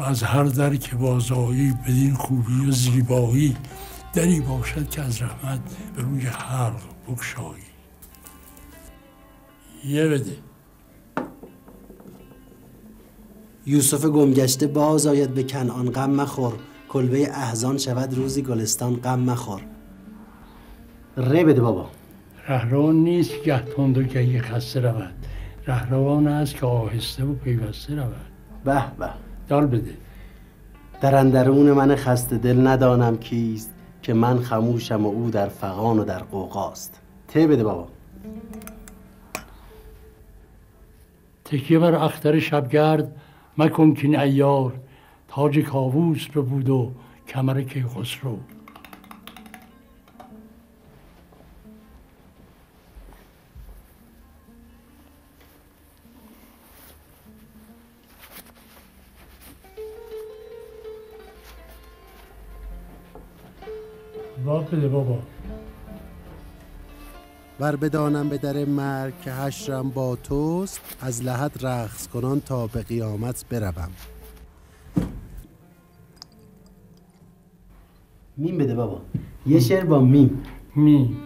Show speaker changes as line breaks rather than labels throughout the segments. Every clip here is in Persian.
تو از هر در که بازایی بدین خوبی و زیبایی دری باشد که از رحمت به روی حلق بکشایی یه بده.
یوسف گمگشته باز آید به کنعان غم مخور. کلبه احزان شود روزی گلستان غم مخور. ره بده بابا.
رهروان نیست گه تند و گهی خسته رود. رهروان است که آهسته و پیوسته رود.
به به.
دال بده.
در اندرون من خسته دل ندانم کیست که من خموشم و او در فغان و در قوقاست. ته بده بابا.
تکیه بر اختر شبگرد مکن کین ایار تاج کاووس بود و کمر کیخسرو. جواب بده بابا.
ور بدانم به در مرگ که حشرم با توست از لحد رقص کنان تا به قیامت بروم. میم بده بابا. یه شعر با میم.
می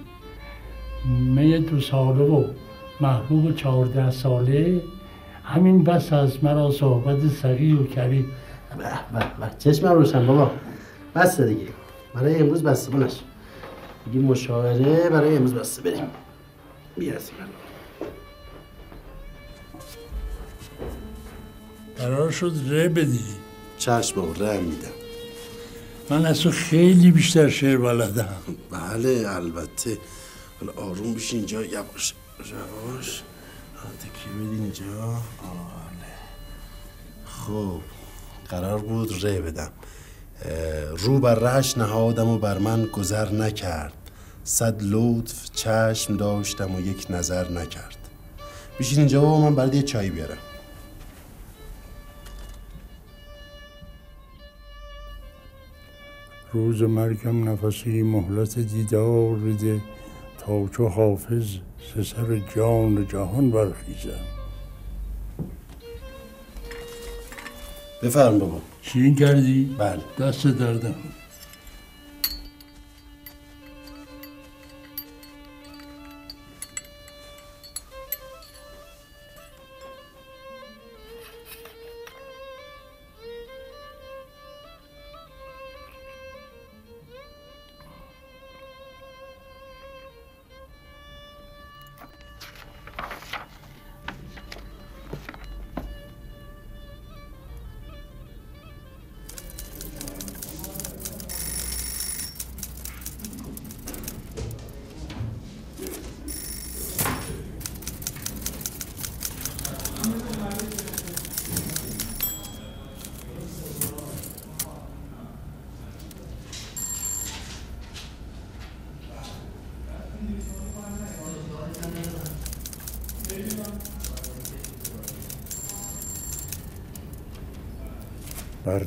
می دو ساله و محبوب چهارده ساله. همین بس از مرا صحبت صغیر و کبیر
به به به. چشمم روشن بابا. بس دیگه. برای امروز بسته بونش دیگه مشاوره برای امروز بسته. بریم. بیارزیم
قرار شد ره بدی.
چشم ره میدم.
من از تو خیلی بیشتر شعر بلدم.
بله البته. حالا آروم بشین اینجا یواش. یواش. تکی بدین اینجا. آله خب قرار بود ره بدم. رو بر رهش نهادم و بر من گذر نکرد. صد لطف چشم داشتم و یک نظر نکرد. بشین اینجا و من برای یه چای بیارم.
روز مرگم نفسی مهلت دیدار بده تا چو حافظ سر جان جهان برخیزم.
بفرم بابا.
شیرین کردی؟
بله.
دست دردم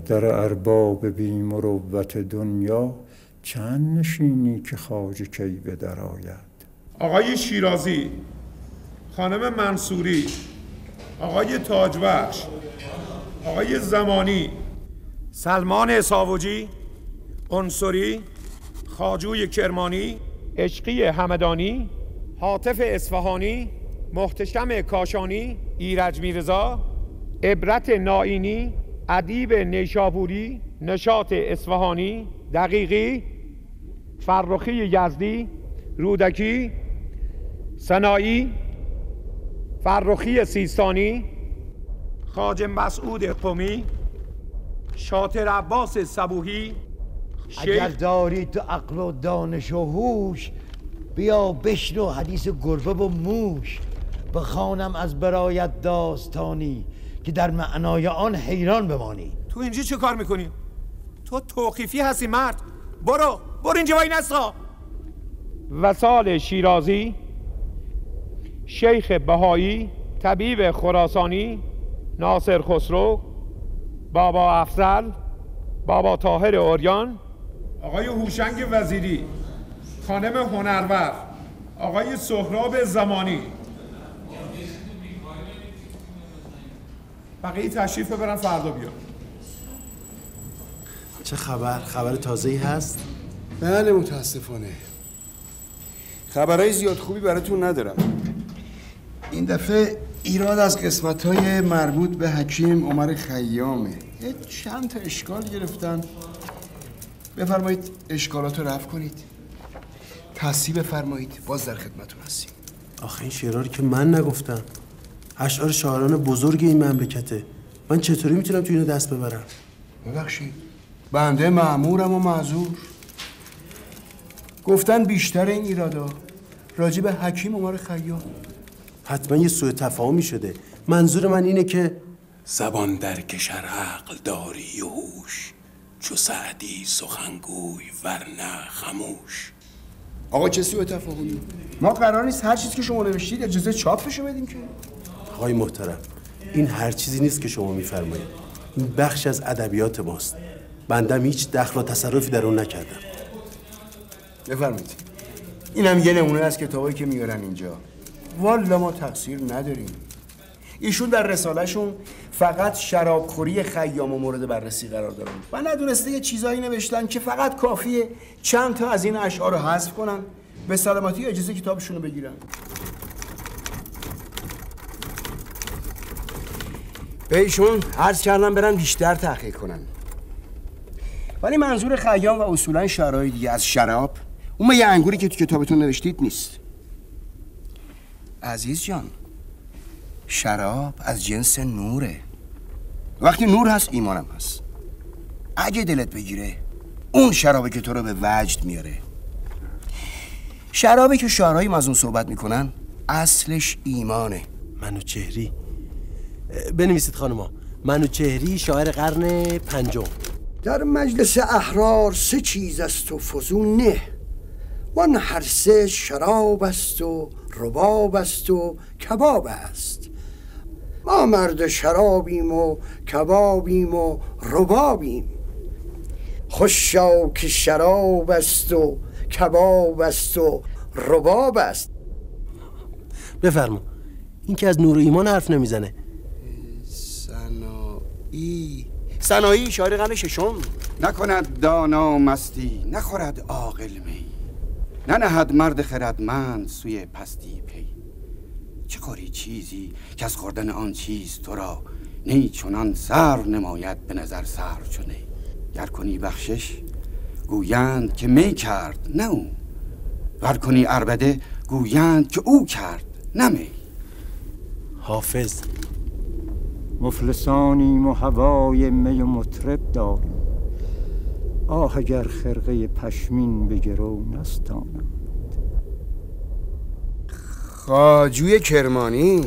در ارباب بی مروت دنیا چند نشینی که خواجه کی به در آید؟
آقای شیرازی خانم منصوری آقای تاجبخش آقای زمانی سلمان ساوجی انصری خاجوی کرمانی عشقی همدانی حاطف اصفهانی محتشم کاشانی ایرج میرزا عبرت نائینی ادیب نیشابوری نشاط اصفهانی دقیقی فرخی یزدی رودکی سنایی فرخی سیستانی خاج مسعود قمی شاطر عباس صبوهی
اگر داری تو عقل و دانش و هوش بیا بشنو حدیث گربه و موش. بخوانم از برایت داستانی. که در معنای آن حیران بمانی.
تو اینجا چه کار می‌کنی؟ تو توقیفی هستی مرد. برو برو اینجا وای نسا وسال شیرازی شیخ بهایی طبیب خراسانی ناصر خسرو بابا افزل بابا طاهر اوریان. آقای هوشنگ وزیری خانم هنرور آقای سهراب زمانی. بقیه تشریف ببرن فردا بیان.
چه خبر؟ خبر تازه ای هست؟
بله متاسفانه. خبرهای زیاد خوبی براتون ندارم. این دفعه ایراد از قسمت های مربوط به حکیم عمر خیامه. یه چند تا اشکال گرفتن. بفرمایید اشکالات رو رفع کنید. تصحیح بفرمایید. باز در خدمتون هستیم.
آخه این شعرها که من نگفتم. اشعار شاعران بزرگ این مملکته. من چطوری می‌تونم تو اینو دست ببرم؟
ببخشید. بنده معمورم و معذور. گفتن بیشتر این ایرادا. راجع به حکیم عمر خیام.
حتما یه سوء تفاهمی شده. منظور من اینه که
زبان در کشر عقل داری و هوش. چو سعدی سخنگوی ورنه خموش.
آقا چه سوء تفاهمی؟ ما قرار نیست هر چیزی که شما نوشتید اجازه چاپشو بدیم که.
آقای محترم این هر چیزی نیست که شما میفرمایید. این بخش از ادبیات ماست. بندم هیچ دخل و تصرفی در اون نکردم.
بفرمایید. اینم یه نمونه از کتابایی که میارن اینجا. والا ما تقصیر نداریم. ایشون در رسالهشون فقط شرابخوری خیام و مورد بررسی قرار دارن و ندونسته یه چیزایی نوشتن که فقط کافیه چند تا از این اشعار رو حذف کنن. به سلامتی اجازه کتابشون رو بگیرن. به ایشون عرض کردم برن بیشتر تحقیق کنن. ولی منظور خیام و اصولا شرایط دیگه از شراب اون یه انگوری که تو کتابتون نوشتید نیست. عزیز جان شراب از جنس نوره. وقتی نور هست ایمانم هست. اگه دلت بگیره اون شرابی که تو رو به وجد میاره. شرابی که شعرهایی از اون صحبت می‌کنن اصلش ایمانه.
منو چهری؟ بنویسید خانما منو چهری شاعر قرن پنجم.
در مجلس احرار سه چیز است و فزون نه. وان هر سه شراب است و رباب است و کباب است. ما مرد شرابیم و کبابیم و ربابیم. خوشا که شراب است و کباب است و رباب است.
بفرما. این که از نور ایمان حرف نمی‌زنه.
سنایی سنایی شاعر قرن ششم.
نکند دانا مستی نخورد عاقل می. ننهد مرد خردمند سوی پستی پی. چه خوری چیزی که از خوردن آن چیز تو را نی چنان سر نماید به نظر سر چونه گر کنی بخشش گویند که می کرد نه او. ور کنی اربده گویند که او کرد نه می.
حافظ
مفلسانیم و هوای می و مطرب داریم. آه اگر خرقه پشمین به گرو نستانم
خاجوی کرمانی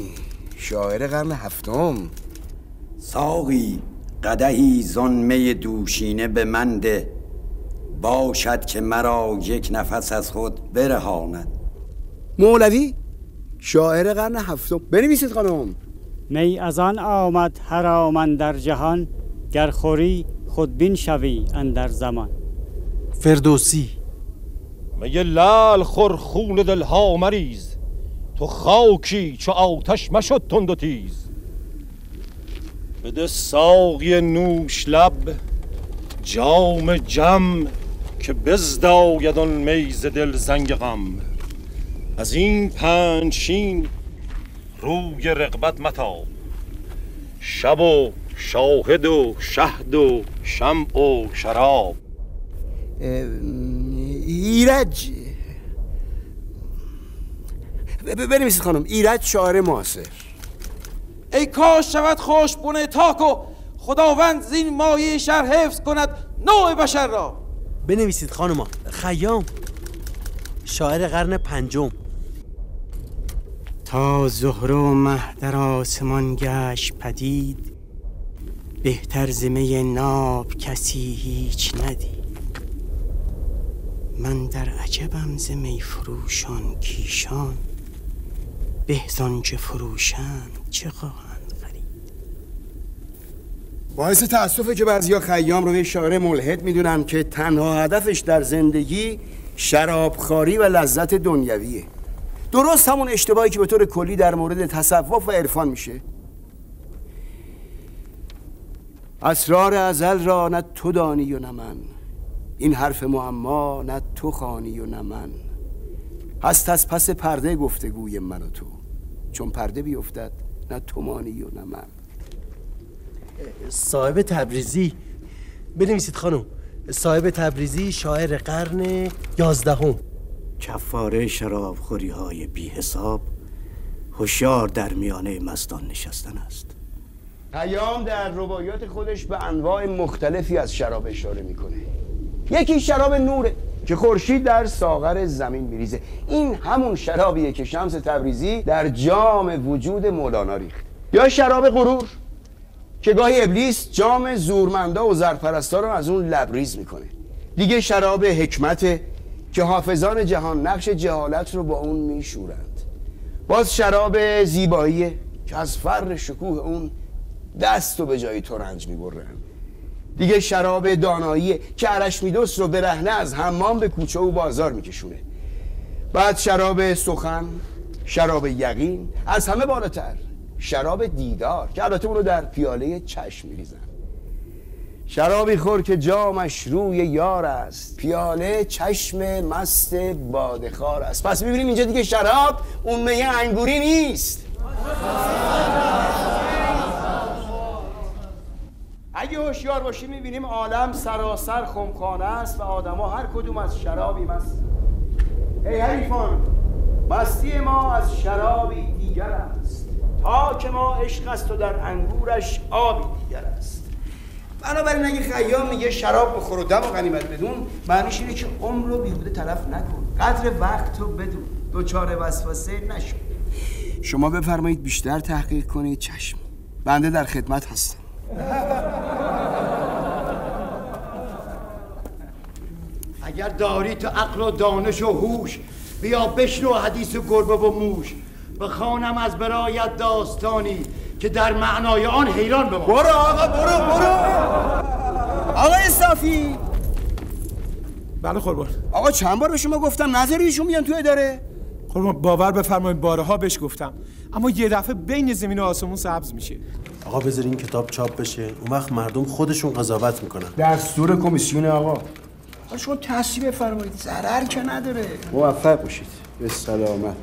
شاعر قرن هفتم.
ساقی قدهی زن می دوشینه به من ده. باشد که مرا یک نفس از خود برهاند.
مولوی شاعر قرن هفتم. بنویسید خانم.
می از آن آمد هر در جهان گر خوری خودبین شوی اندر زمان.
فردوسی.
می لال خور خون دلها مریز؟ تو خاکی چو آتش مشد تند و تیز. بده ساقی نوش لب جام جم که بزداید آن میز دل زنگ غم. از این پنجشین روی رقبت متاب. شب و شاهد و شهد و شمع و شراب.
ایرج. بنویسید خانم ایرج شاعر معاصر.
ای کاش شود خوش بونه تاکو خداوند زین مایه شهر حفظ کند نوع بشر را.
بنویسید خانما خیام. شاعر قرن پنجم.
تا زهره و مه در آسمان گشت پدید بهتر زمه ناب کسی هیچ ندید. من در عجبم زمی فروشان کیشان بهزان که فروشند چه خواهند خرید.
باعث تاسفه که بعضیا خیام رو یه شاعر ملحد می‌دونم که تنها هدفش در زندگی شرابخواری و لذت دنیویه. درست همون اشتباهی که به طور کلی در مورد تصوف و عرفان میشه. اسرار ازل را نه تو دانی و نه من. این حرف معما نه تو خانی و نه من. هست از پس پرده گفتگوی من و تو. چون پرده بیفتد نه تو مانی و نه من.
صاحب تبریزی بنویسید خانم. صاحب تبریزی شاعر قرن یازدهم.
کفاره شرابخوری های بی حساب هوشیار در میانه مستان نشستن است.
پیام در روایات خودش به انواع مختلفی از شراب اشاره می‌کنه. یکی شراب نوره که خورشید در ساغر زمین میریزه. این همون شرابیه که شمس تبریزی در جام وجود مولانا ریخت. یا شراب غرور که گاهی ابلیس جام زورمندا و زرپرستا رو از اون لبریز می‌کنه. دیگه شراب حکمت که حافظان جهان نقش جهالت رو با اون میشورند. باز شراب زیبایی که از فر شکوه اون دست رو به جای ترنج می‌برن دیگه شراب دانایی که عرش میدوست رو برهنه از حمام به کوچه و بازار میکشونه. بعد شراب سخن شراب یقین از همه بالاتر شراب دیدار که البته اونو در پیاله چشم میریزن. شرابی خور که جامش روی یار است. پیاله چشم مست بادخار است. پس می‌بینیم اینجا دیگه شراب اون میه انگوری نیست. اگه هوشیار باشیم می‌بینیم عالم سراسر خمخانه است و آدما هر کدوم از شرابی مست. ای حریفان مستی ما از شرابی دیگر است. تا که ما عشق است و در انگورش آبی دیگر است. بنابراین اگه خیام میگه شراب بخور و دم و غنیمت بدون معنیش اینه که عمر رو بیهوده تلف نکن. قدر وقت رو بدون. دوچار وسوسه نشو. شما بفرمایید بیشتر تحقیق کنید چشم. بنده در خدمت هستم.
اگر داری تو عقل و دانش و هوش بیا بشنو حدیث گربه و موش. بخوانم از برایت داستانی که در معنای آن حیران بمان
برو آقا برو برو. آقا صافی
بله قربان.
آقا چند بار به شما گفتم؟ نظری ایشون بیان تو اداره
قربان باور بفرمایید بارها بهش گفتم. اما یه دفعه بین زمین و آسمون سبز میشه.
آقا بذار این کتاب چاپ بشه. اون وقت مردم خودشون قضاوت می‌کنن.
دستور کمیسیون آقا. حالا شما تصویب بفرمایید. ضرر که نداره. موفق باشید. به سلامت.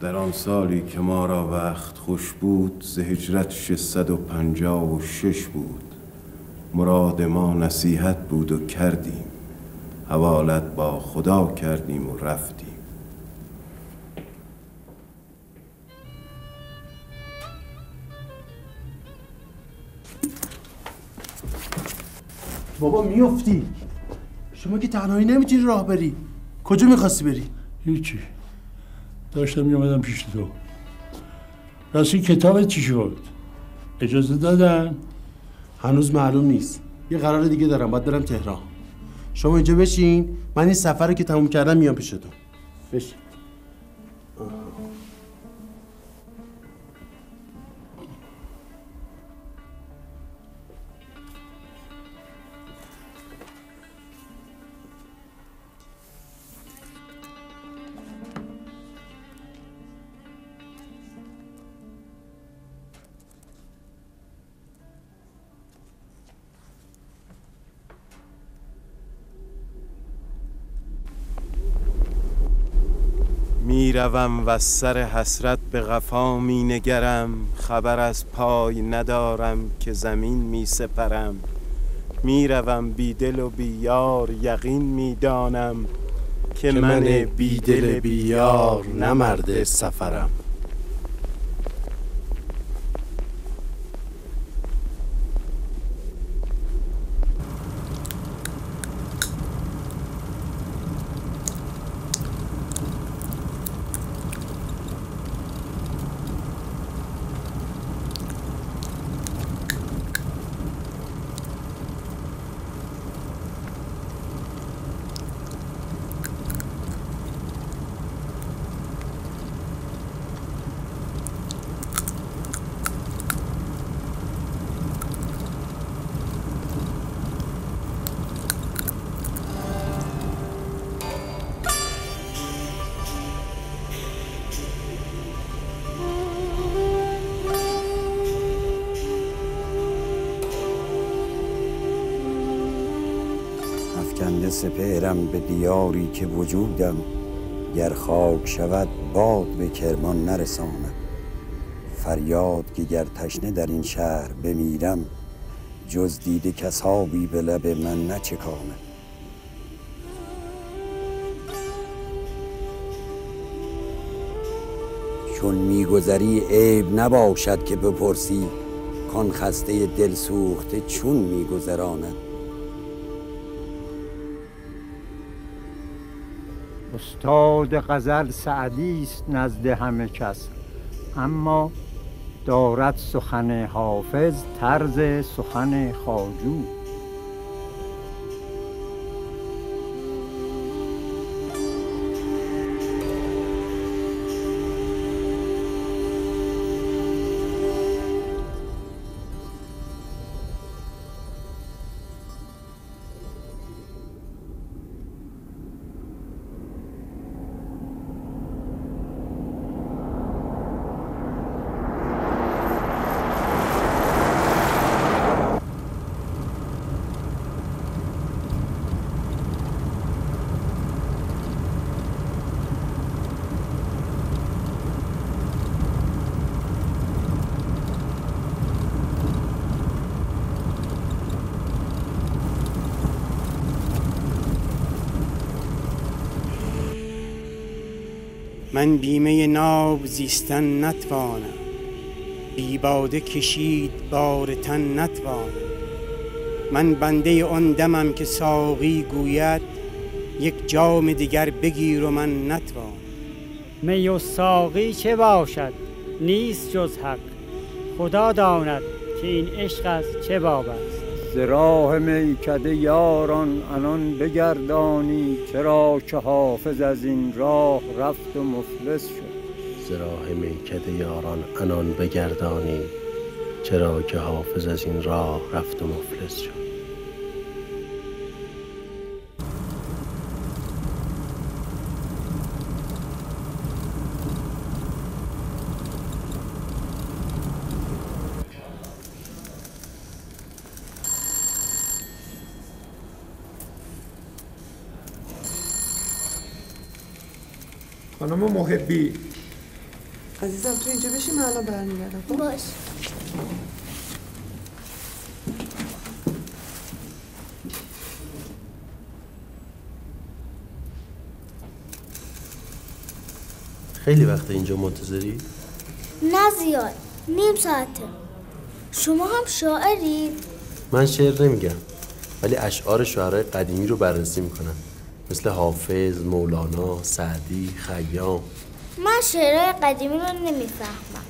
در آن سالی که ما را وقت خوش بود ز هجرت ششصد و پنجاه و شش بود. مراد ما نصیحت بود و کردیم. حوالت با خدا کردیم و رفتیم.
بابا میافتی؟ شما که تنهایی نمی‌تونی راه بری. کجا می‌خواستی بری؟
هیچی. داشتم میومدم پیش تو. راستی کتاب چی شد؟ اجازه دادن؟
هنوز معلوم نیست. یه قرار دیگه دارم باید برم تهران. شما اینجا بشین من این سفر رو که تموم کردم میام پیشتون بشین.
می‌روم و سر حسرت به قفا می نگرم خبر از پای ندارم که زمین می سپرم می‌روم بی دل و بی یار یقین می‌دانم که من بی دل بی یار نه مرد سفرم.
دیاری که وجودم گر خاک شود باد به کرمان نرساند. فریاد که گر تشنه در این شهر بمیرم جز دیده کسابی به لب من نچکانه چون میگذری عیب نباشد که بپرسی کان خسته دل سوخته چون میگذراند.
استاد غزل سعدی است نزد همه کس. اما دارد سخن حافظ طرز سخن خواجو.
من بیمه ناب زیستن نتوانم. بی باده کشید بار تن نتوانم. من بنده آن دمم که ساقی گوید یک جام دیگر بگیر و من نتوانم.
می و ساقی چه باشد؟ نیست جز حق. خدا داند که این عشق از چه باب است.
ز راه میکده یاران انان بگردانی چرا که حافظ از این راه رفت و مفلس شد.
ز راه میکده یاران انان بگردانی چرا که حافظ از این راه رفت و مفلس شد.
خانم محبی
عزیزم تو اینجا بشی من الان برمیگردم خب؟
باش
خیلی وقت اینجا منتظری؟
نه زیاد نیم ساعته شما هم شاعری؟
من شعر نمیگم ولی اشعار شعرهای قدیمی رو بررسی می‌کنم مثل حافظ، مولانا، سعدی، خیام.
من شعرهای قدیمی رو نمی‌فهمم.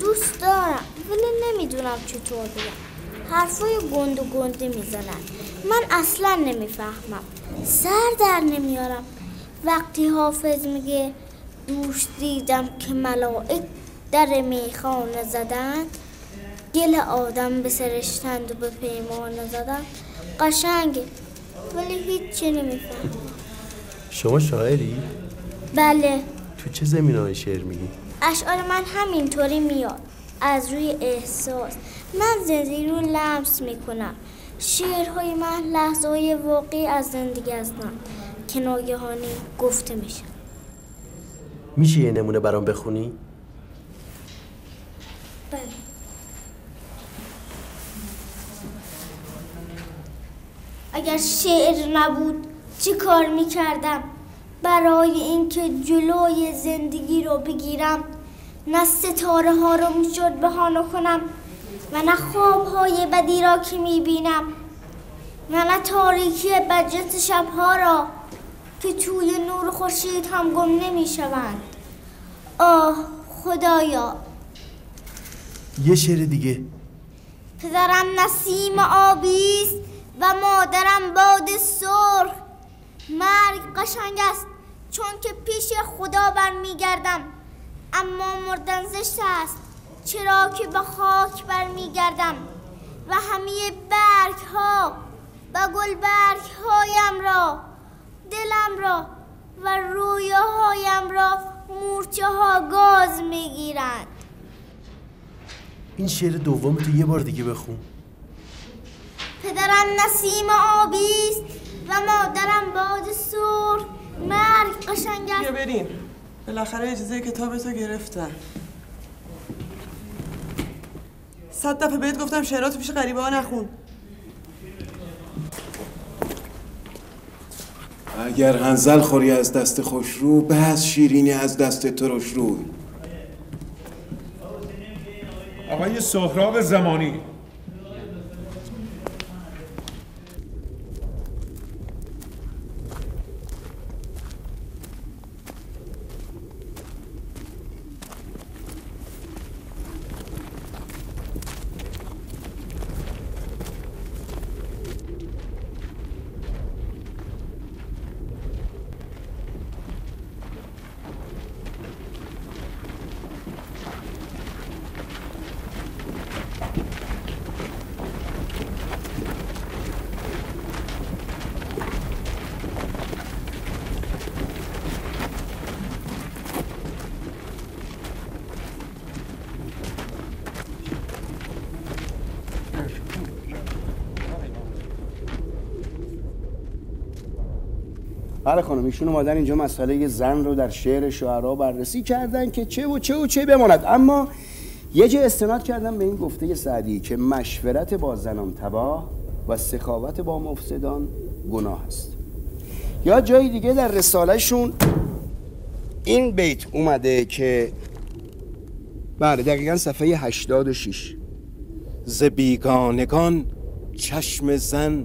دوست دارم ولی نمی‌دونم چطور بگم. حرفای گند و گنده می‌زنن. من اصلا نمی‌فهمم. سر در نمیارم. وقتی حافظ میگه دوش دیدم که ملائک در میخانه زدن. گل آدم به سرشتند و به پیمانه زدن. قشنگه ولی هیچی نمیفهم
شما شاعری؟
بله
تو چه زمین های شعر میگی؟
اشعار من همینطوری میاد از روی احساس من زندگی رو لمس می‌کنم شعرهای من لحظه های واقعی از زندگی هستن که ناگهانی گفته میشن
میشه یه نمونه برام بخونی؟
بله اگر شعر نبود چه کار می‌کردم؟ برای اینکه جلوی زندگی رو بگیرم. نه ستاره ها رو می‌شد بهانه کنم و نه خواب های بدی را که می‌بینم. و نه تاریکی بجت شبها را که توی نور خورشید هم گم نمی‌شوند. آه خدایا.
یه شعر دیگه.
پدرم نسیم آبی است و مادرم باد سرخ. مرگ قشنگ است چون که پیش خدا برمیگردم. اما مردن زشت است چرا که به خاک برمیگردم. و همه برگ ها و گل برگ هایم را دلم را و رویه هایم را مورچه ها گاز می‌گیرند.
این شعر دوم تو یه بار دیگه بخون.
پدرم نسیم آبی است. و مادرم باد سرخ. مرگ. قشنگ است.
بیا بریم. بالاخره اجازه کتاب تو گرفتم صد دفعه بهت گفتم شعراتو پیش غریبه ها نخون.
اگر هنزل خوری از دست خوشرو بس شیرینی از دست ترش روی
آقای سهراب زمانی.
بله خانم ایشون اومدن اینجا مسئله زن رو در شعر شعرا بررسی کردن که چه و چه و چه بماند. اما یه جا استناد کردن به این گفته سعدی که مشورت با زنان تباه و سخاوت با مفسدان گناه است. یا جای دیگه در رسالهشون این بیت اومده که بله دقیقا صفحه 86
ز بیگانگان چشم زن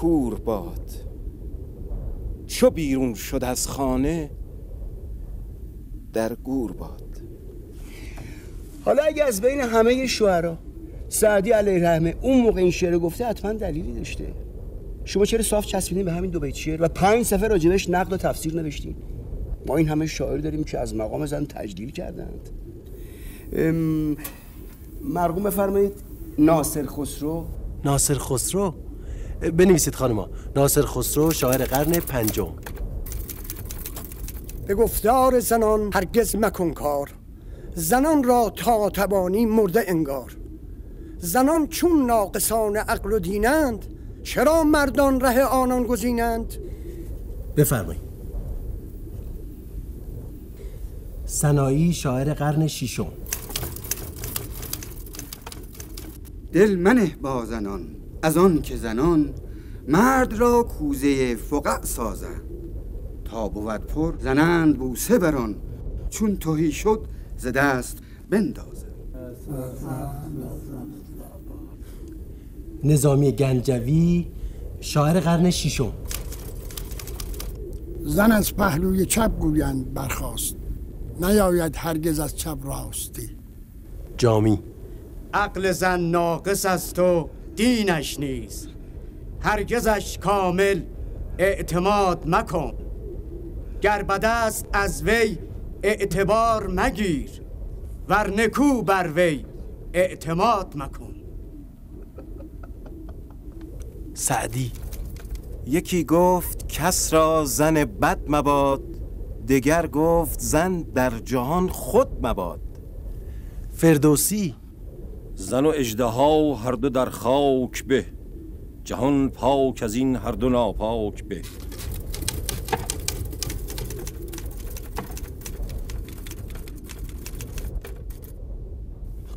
کور باد چو بیرون شد از خانه در گور باد.
حالا اگه از بین همه شعرا سعدی علیه رحمه اون موقع این شعر گفته حتما دلیلی داشته. شما چرا صاف چسبیدین به همین دو بیت شعر و پنج صفحه راجبش نقد و تفسیر نوشتین؟ ما این همه شاعر داریم که از مقام زن تجلیل کردند. مرقوم بفرمایید ناصر خسرو.
ناصر خسرو؟ بنویسید خانما ناصر خسرو شاعر قرن پنجم.
به گفتار زنان هرگز مکن کار. زنان را تا توانی مرده انگار. زنان چون ناقصان عقل و دینند چرا مردان ره آنان گزینند؟
بفرمایید. سنایی شاعر قرن ششم.
دل منه با زنان. از آن که زنان مرد را کوزه فقع سازند. تا بود پر زنند بوسه بران چون توهی شد ز دست بندازه
نظامی گنجوی شاعر قرن ششم.
زن از پهلوی چپ گویند برخاست نیاید هرگز از چپ راستی.
جامی.
عقل زن ناقص است و دینش نیز هرگزش کامل اعتماد مکن. گر است از وی اعتبار مگیر ور نکو بر وی اعتماد مکن.
سعدی
یکی گفت کس را زن بد مباد دگر گفت زن در جهان خود مباد.
فردوسی
زن و اژدها هر دو در خاک به. جهان پاک از این هر دو ناپاک به.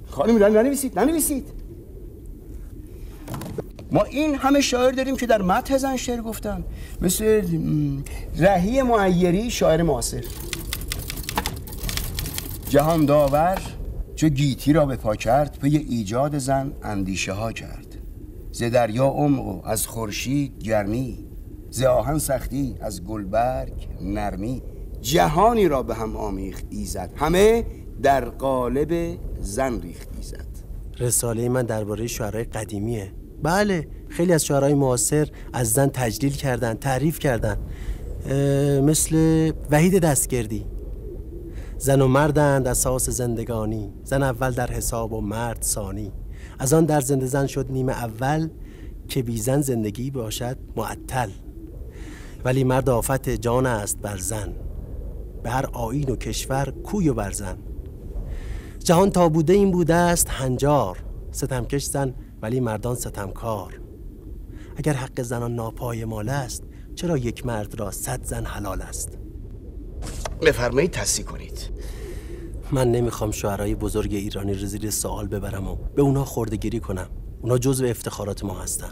خانم ننویسید ننویسید. ما این همه شاعر داریم که در متن زن شعر گفتن. مثل رهی معیری شاعر معاصر. جهان داور چو گیتی را به پا کرد پی ایجاد زن اندیشه ها کرد. ز دریا عمق از خورشید گرمی ز آهن سختی از گلبرگ نرمی. جهانی را به هم آمیخت ایزد همه در قالب زن ریخت ایزد.
رساله من درباره شعرهای قدیمیه. بله خیلی از شعرهای معاصر از زن تجلیل کردن تعریف کردن. مثل وحید دستگردی. زن و مردند اساس زندگانی زن اول در حساب و مرد ثانی. از آن در زنده زن شد نیمه اول که بی زن زندگی باشد معطل. ولی مرد آفت جان است بر زن. به هر آیین و کشور کوی و برزن جهان تا بوده این بوده است هنجار. ستمکش زن ولی مردان ستمکار. اگر حق زنان ناپایمال است چرا یک مرد را صد زن حلال است؟
بفرمایید تصدیق کنید.
من نمی‌خوام شعرهای بزرگ ایرانی رو زیر سوال ببرم و به اونا خوردگیری کنم. اونا جزو افتخارات ما هستن.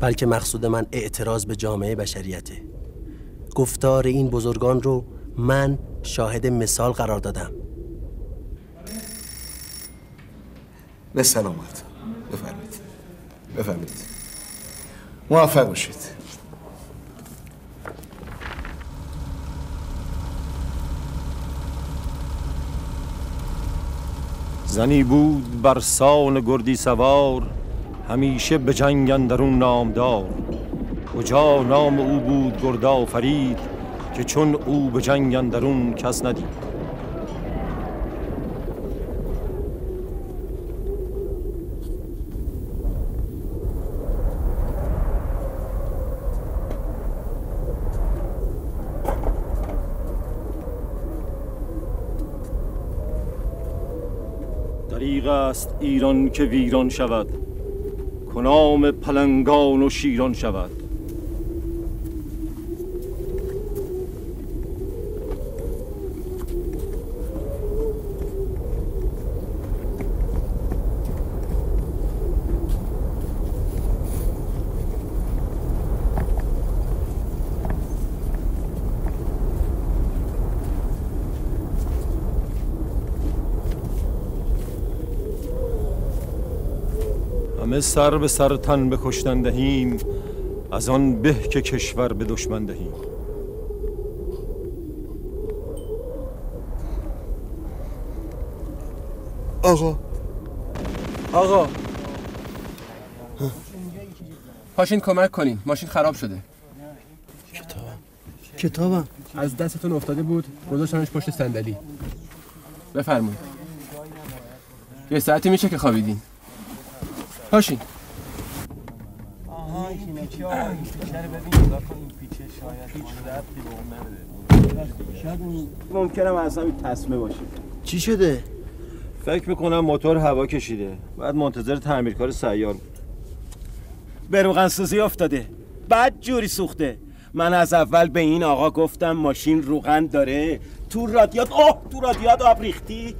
بلکه مقصود من اعتراض به جامعه بشریته. گفتار این بزرگان رو من شاهد مثال قرار دادم.
به سلامت. بفرمایید. بفرمایید. موفق باشید.
زنی بود بر سان گردی سوار همیشه به جنگ اندرون نامدار. کجا نام او بود گردا فرید که چون او به جنگ اندرون کس ندید؟ است ایران که ویران شود. کنام پلنگان و شیران شود. همه سر به سر تن بکشتن دهیم از آن به که کشور به دشمن دهیم.
آقا.
آقا. پاشین کمک کنین ماشین خراب شده.
کتابم.
از دستتون افتاده بود گذاشتمش پشت صندلی. بفرمایید. یه ساعتی میشه که خوابیدین. پاشین
ممکنم اصلا این تصمه باشه.
چی شده؟
فکر می‌کنم موتور هوا کشیده. بعد منتظر تعمیرکار سیار بود. به روغن سوزی افتاده. بعد جوری سوخته. من از اول به این آقا گفتم ماشین روغن داره. تو رادیات اوه تو رادیات آب ریختی.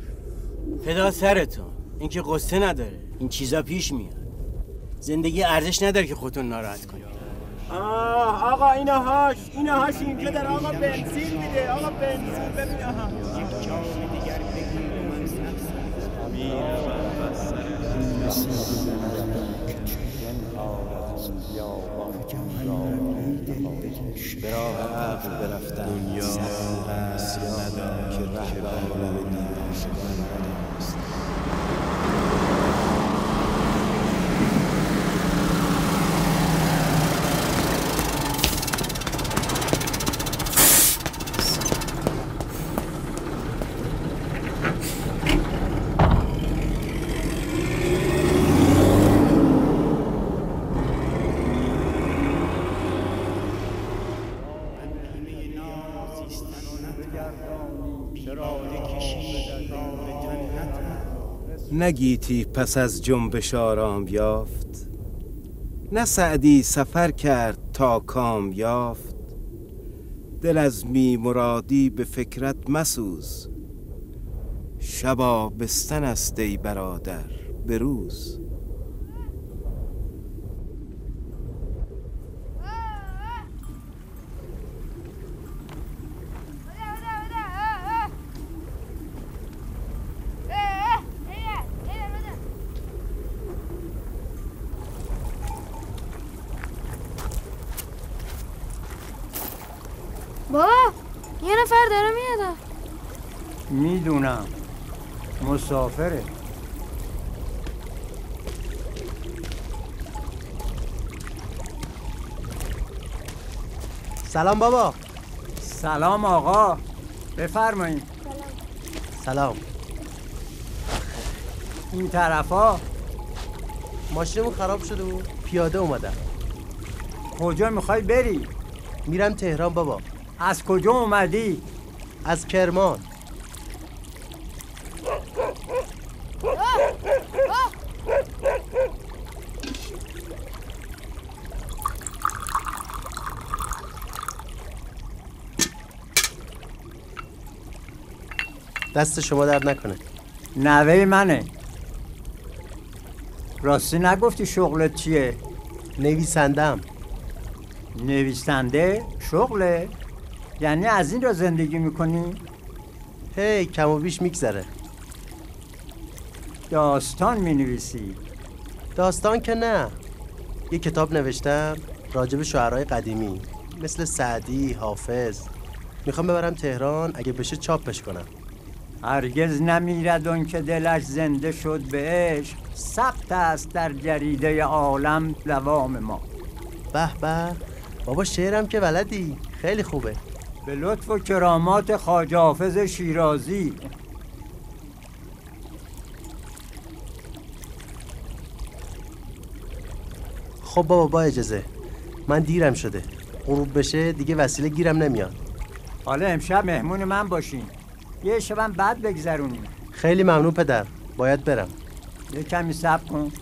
فدا سرتون این که قصه نداره. این چیزا پیش میاد. زندگی ارزش نداره که خودتون ناراحت کنید.
آه آقا اینا هاش اینا هاش اینجا داره آقا بنزین میده آقا بنزین ببین آها.
به راه عقل برفتن دنیا است ندارم که ره به عالم دیگر
نگیتی پس از جنبش آرام یافت نه سعدی سفر کرد تا کام یافت. دل از می مرادی به فکرت مسوز شبا بستن است ای برادر به روز
بابا یه نفر داره میاد
می‌دونم. مسافره.
سلام بابا.
سلام آقا. بفرمایید.
سلام.
این طرفا؟
ماشینمون خراب شده و پیاده اومدم
کجا می‌خوای بری؟
میرم تهران بابا.
از کجا اومدی؟
از کرمان. دست شما درد نکنه
نوه منه راستی نگفتی شغلت چیه؟
نویسندم
نویسنده؟ شغله؟ یعنی از این را زندگی می‌کنی؟
هی کم و بیش میگذره
داستان می‌نویسی.
داستان که نه. یه کتاب نوشتم راجب شعرهای قدیمی مثل سعدی، حافظ. می‌خوام ببرم تهران اگه بشه چاپش کنم.
هرگز نمیرد اون که دلش زنده شد به عشق ثبت است در جریده عالم دوام ما.
به به. بابا شعرم که ولدی خیلی خوبه.
به لطف و کرامات خواجه حافظ شیرازی.
خب بابا با اجازه. من دیرم شده. غروب بشه دیگه وسیله گیرم نمیاد.
حالا امشب مهمون من باشین. یه شبم بعد بگذرونیم.
خیلی ممنون پدر. باید برم.
یه کمی صبر کن.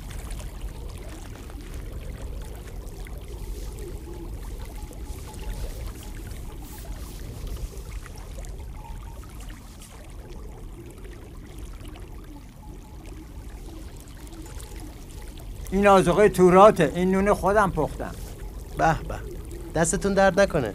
این آزوقه توراته. این نون خودم پختم.
به به. دستتون درد نکنه.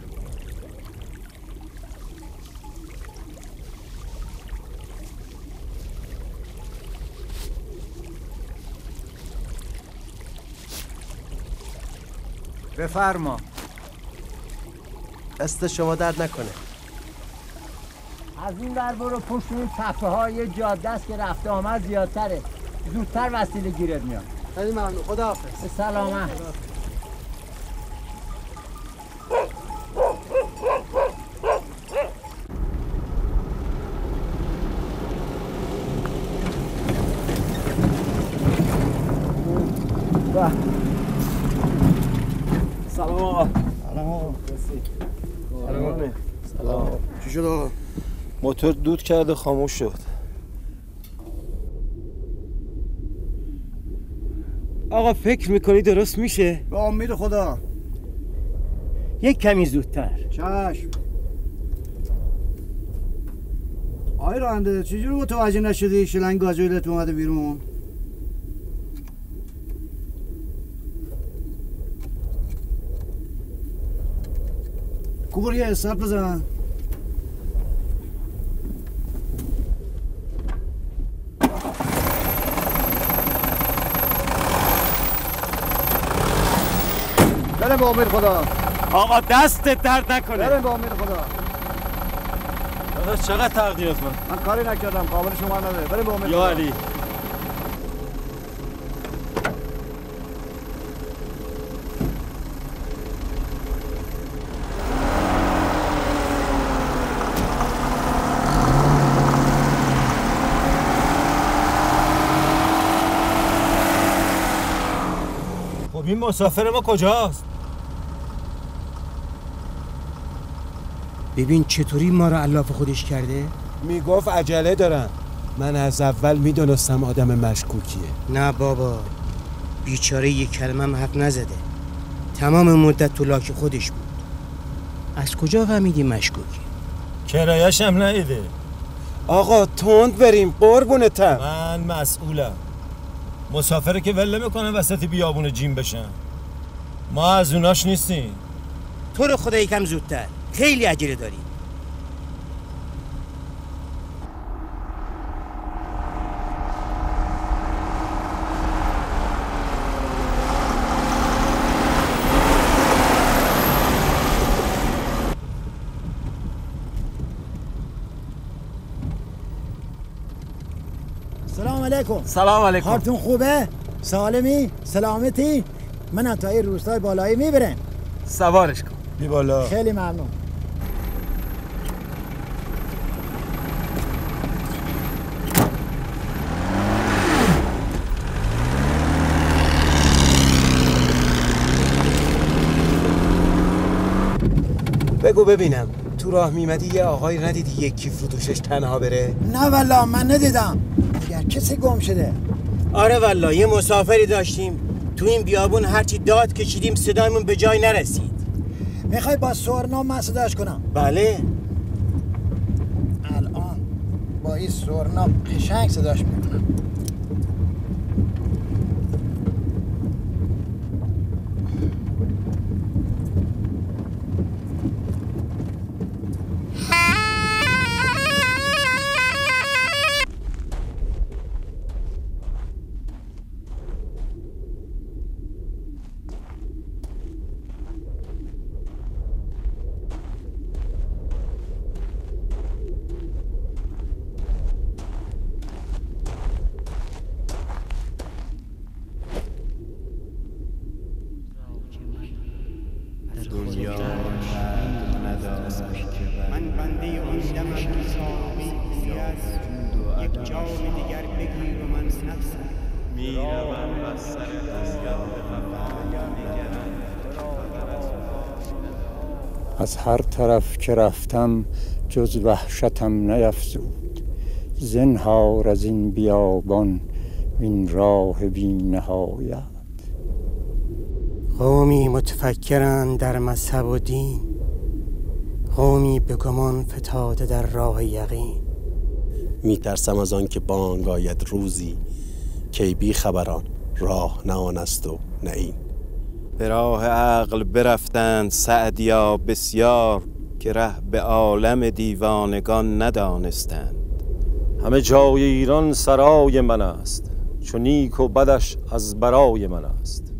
بفرما.
دست شما درد نکنه.
از این ور برو پشت این تپه های جاده است که رفته آمد زیادتره. زودتر وسیله گیرت میاد.
خیلی ممنون. خدا حافظ
سلامت
سلام آقا.
سلام آقا.
سلام
سلام. چی شد آقا؟
موتور دود کرد و خاموش شد. آقا فکر می‌کنی درست میشه؟
به امید خدا.
یک کمی زودتر.
چشم. آی راننده چجوری متوجه نشدی شلنگ گازوئیلت اومده بیرون؟ کوبر یه حساب بزن. بریم با امید خدا.
آقا دستت درد نکنه.
بریم با امید خدا.
داداش چقدر تقدیرت من
من کاری نکردم قابل شما نداره. بریم با امید
یا. علی. خب این مسافر ما کجاست؟
ببین چطوری ما رو علاف خودش کرده؟
می‌گفت عجله دارم من از اول می‌دونستم آدم مشکوکیه.
نه بابا. بیچاره یک کلمه هم حرف نزده. تمام مدت تو لاک خودش بود. از کجا فهمیدی مشکوکی؟
کرایش هم نیده آقا تند بریم قربونتم. من مسئولم. مسافره که وله می‌کنه وسط بیابون جیم بشن. ما از اوناش نیستیم.
تو رو خدا یکم زودتر. خیلی عجله داری.
سلام علیکم.
سلام علیکم.
حالتون خوبه؟ سالمی؟ سلامتی؟ من تا این روستای بالایی می‌برم.
سوارش کن. بی بالا.
خیلی ممنون.
بگو ببینم. تو راه میمدی یه آقایی ندیدی یک کیف رو دوشش تنها بره؟
نه والا من ندیدم. اگر کسی گم شده؟
آره والا یه مسافری داشتیم. تو این بیابون هرچی داد کشیدیم صدایمون به جای نرسید.
می‌خوای با سورنا من صداش کنم؟
بله.
الان با این سرنا قشنگ صداش می‌کنم.
هر طرف که رفتم جز وحشتم نیفزود. زنهار از این بیابان این راه بی نهایت.
قومی متفکرند در مذهب و دین. قومی به گمان فتاده در راه یقین.
میترسم از آن که بانگ آید روزی کی بی خبران راه نه آن است و نه این.
به راه عقل برفتند سعدیا بسیار که ره به عالم دیوانگان ندانستند.
همه جای ایران سرای من است چو نیک و بدش از برای من است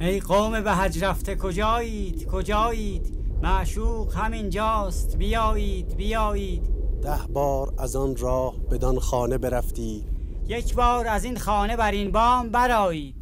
ای قوم به حج رفته کجایید؟ کجایید؟ معشوق همینجاست بیایید بیایید.
ده بار از آن راه بدان خانه برفتی.
یک بار از این خانه بر این بام برایید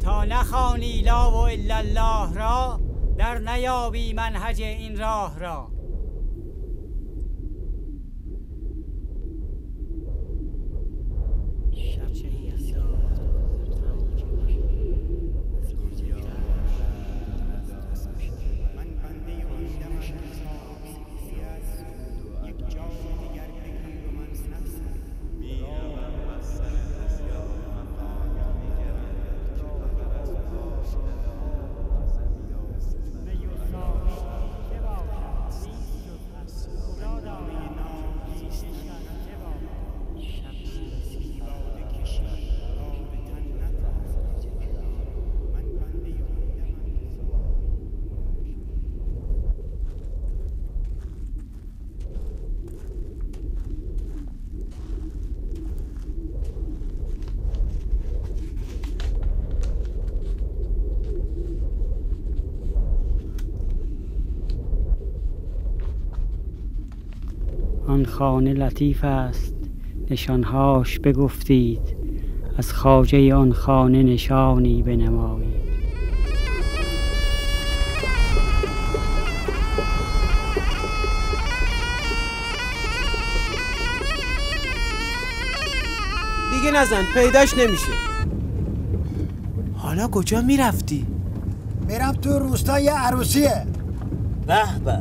تا نخوانی لا و الا الله را در نیابی منهج این راه را. آن خانه لطیف است. نشانهاش بگفتید. از خواجه آن خانه نشانی بنمایید.
دیگه نزن پیداش نمیشه. حالا کجا می‌رفتی؟
میرم تو روستا یه عروسیه.
به به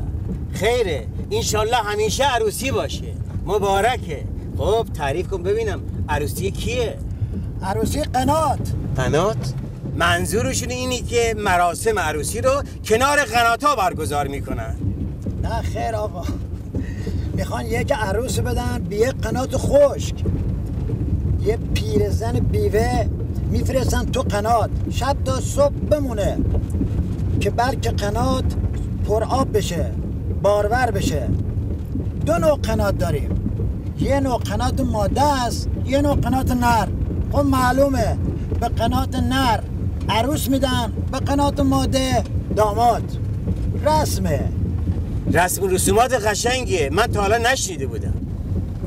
خیره. انشالله همیشه عروسی باشه. مبارکه. خب تعریف کن ببینم. عروسی کیه؟
عروسی قنات.
قنات؟ منظورشون اینی که مراسم عروسی رو کنار قناتا برگزار می‌کنن.
نه خیر آقا. می‌خوان یک عروس بدن به یک قنات خشک. یه پیرزن بیوه میفرستن تو قنات. شب تا صبح بمونه. که برک قنات پر آب بشه. بارور بشه. دو نوع قنات داریم. یه نوع قنات ماده است یه نوع قنات نر. خب معلومه. به قنات نر عروس میدن به قنات ماده داماد. رسمه.
رسم رسومات قشنگیه. من تا حالا نشنیده بودم.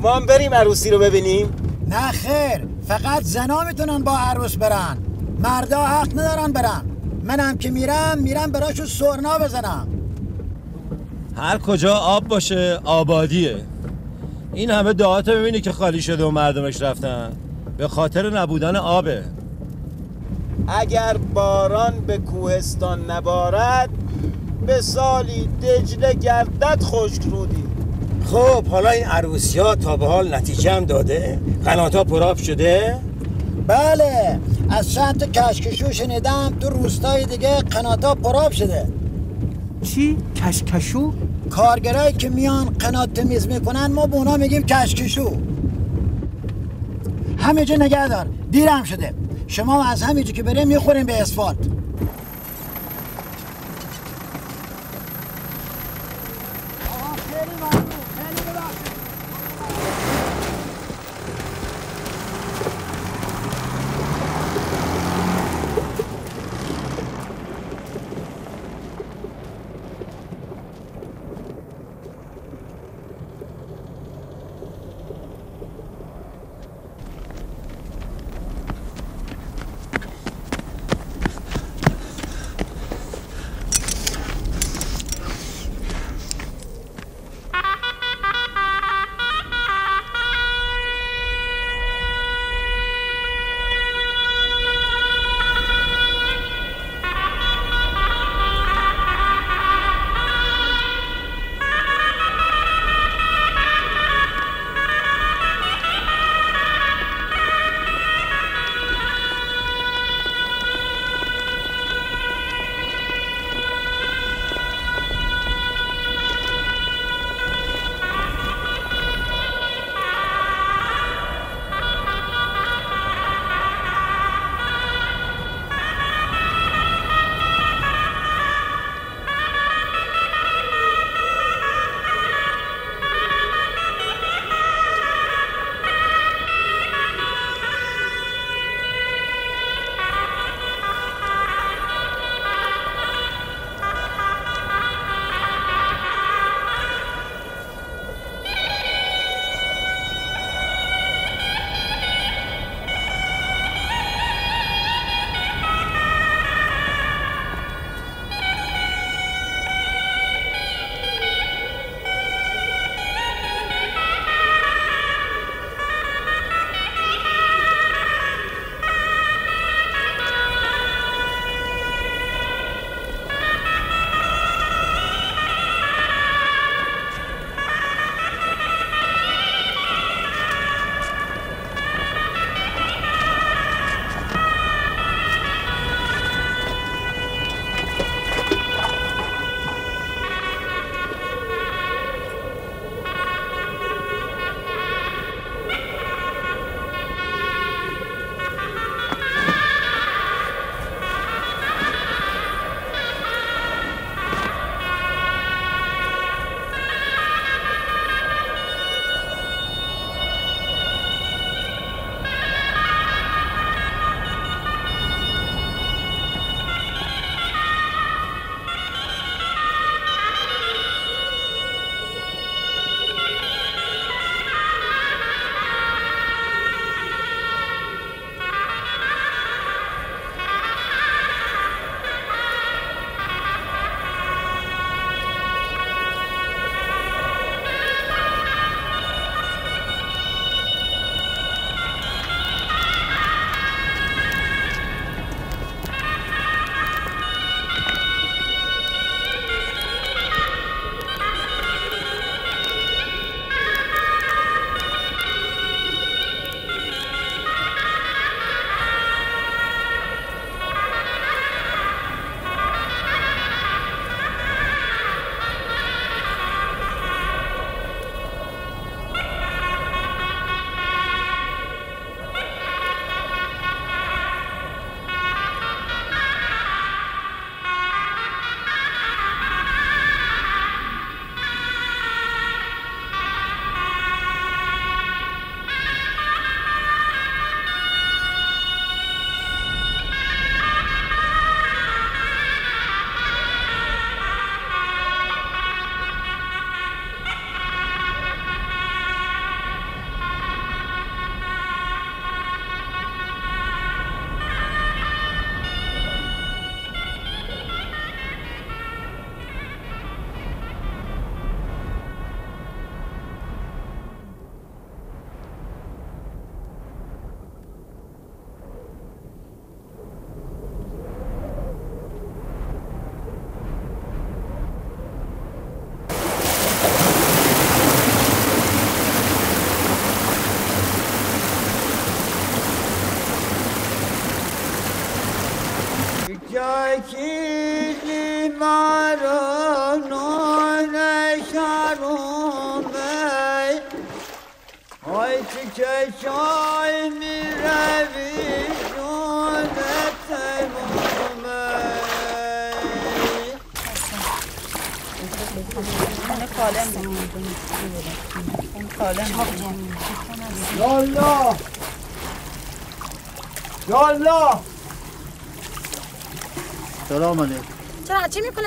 ما هم بریم عروسی رو ببینیم.
نه خیر. فقط زنا می‌تونن با عروس برن. مردا حق ندارن برن. منم که میرم میرم براشو سرنا بزنم.
هر کجا آب باشه آبادیه. این همه دعات ببینی که خالی شده و مردمش رفتن. به خاطر نبودن آبه.
اگر باران به کوهستان نبارد به سالی دجله گردد خشک رودی.
خب حالا این عروسی ها تا به حال نتیجه هم داده؟ قناتا پراب شده؟
بله از چند تا کشکشو شنیدم تو روستای دیگه قناتا پراب شده.
چی؟ کشکشو؟
کارگرایی که میان قنات تمیز می‌کنن ما به اونا میگیم کشکشو همه جا نگه دار دیرم شده شما از همه که بریم می‌خوریم به اسفالت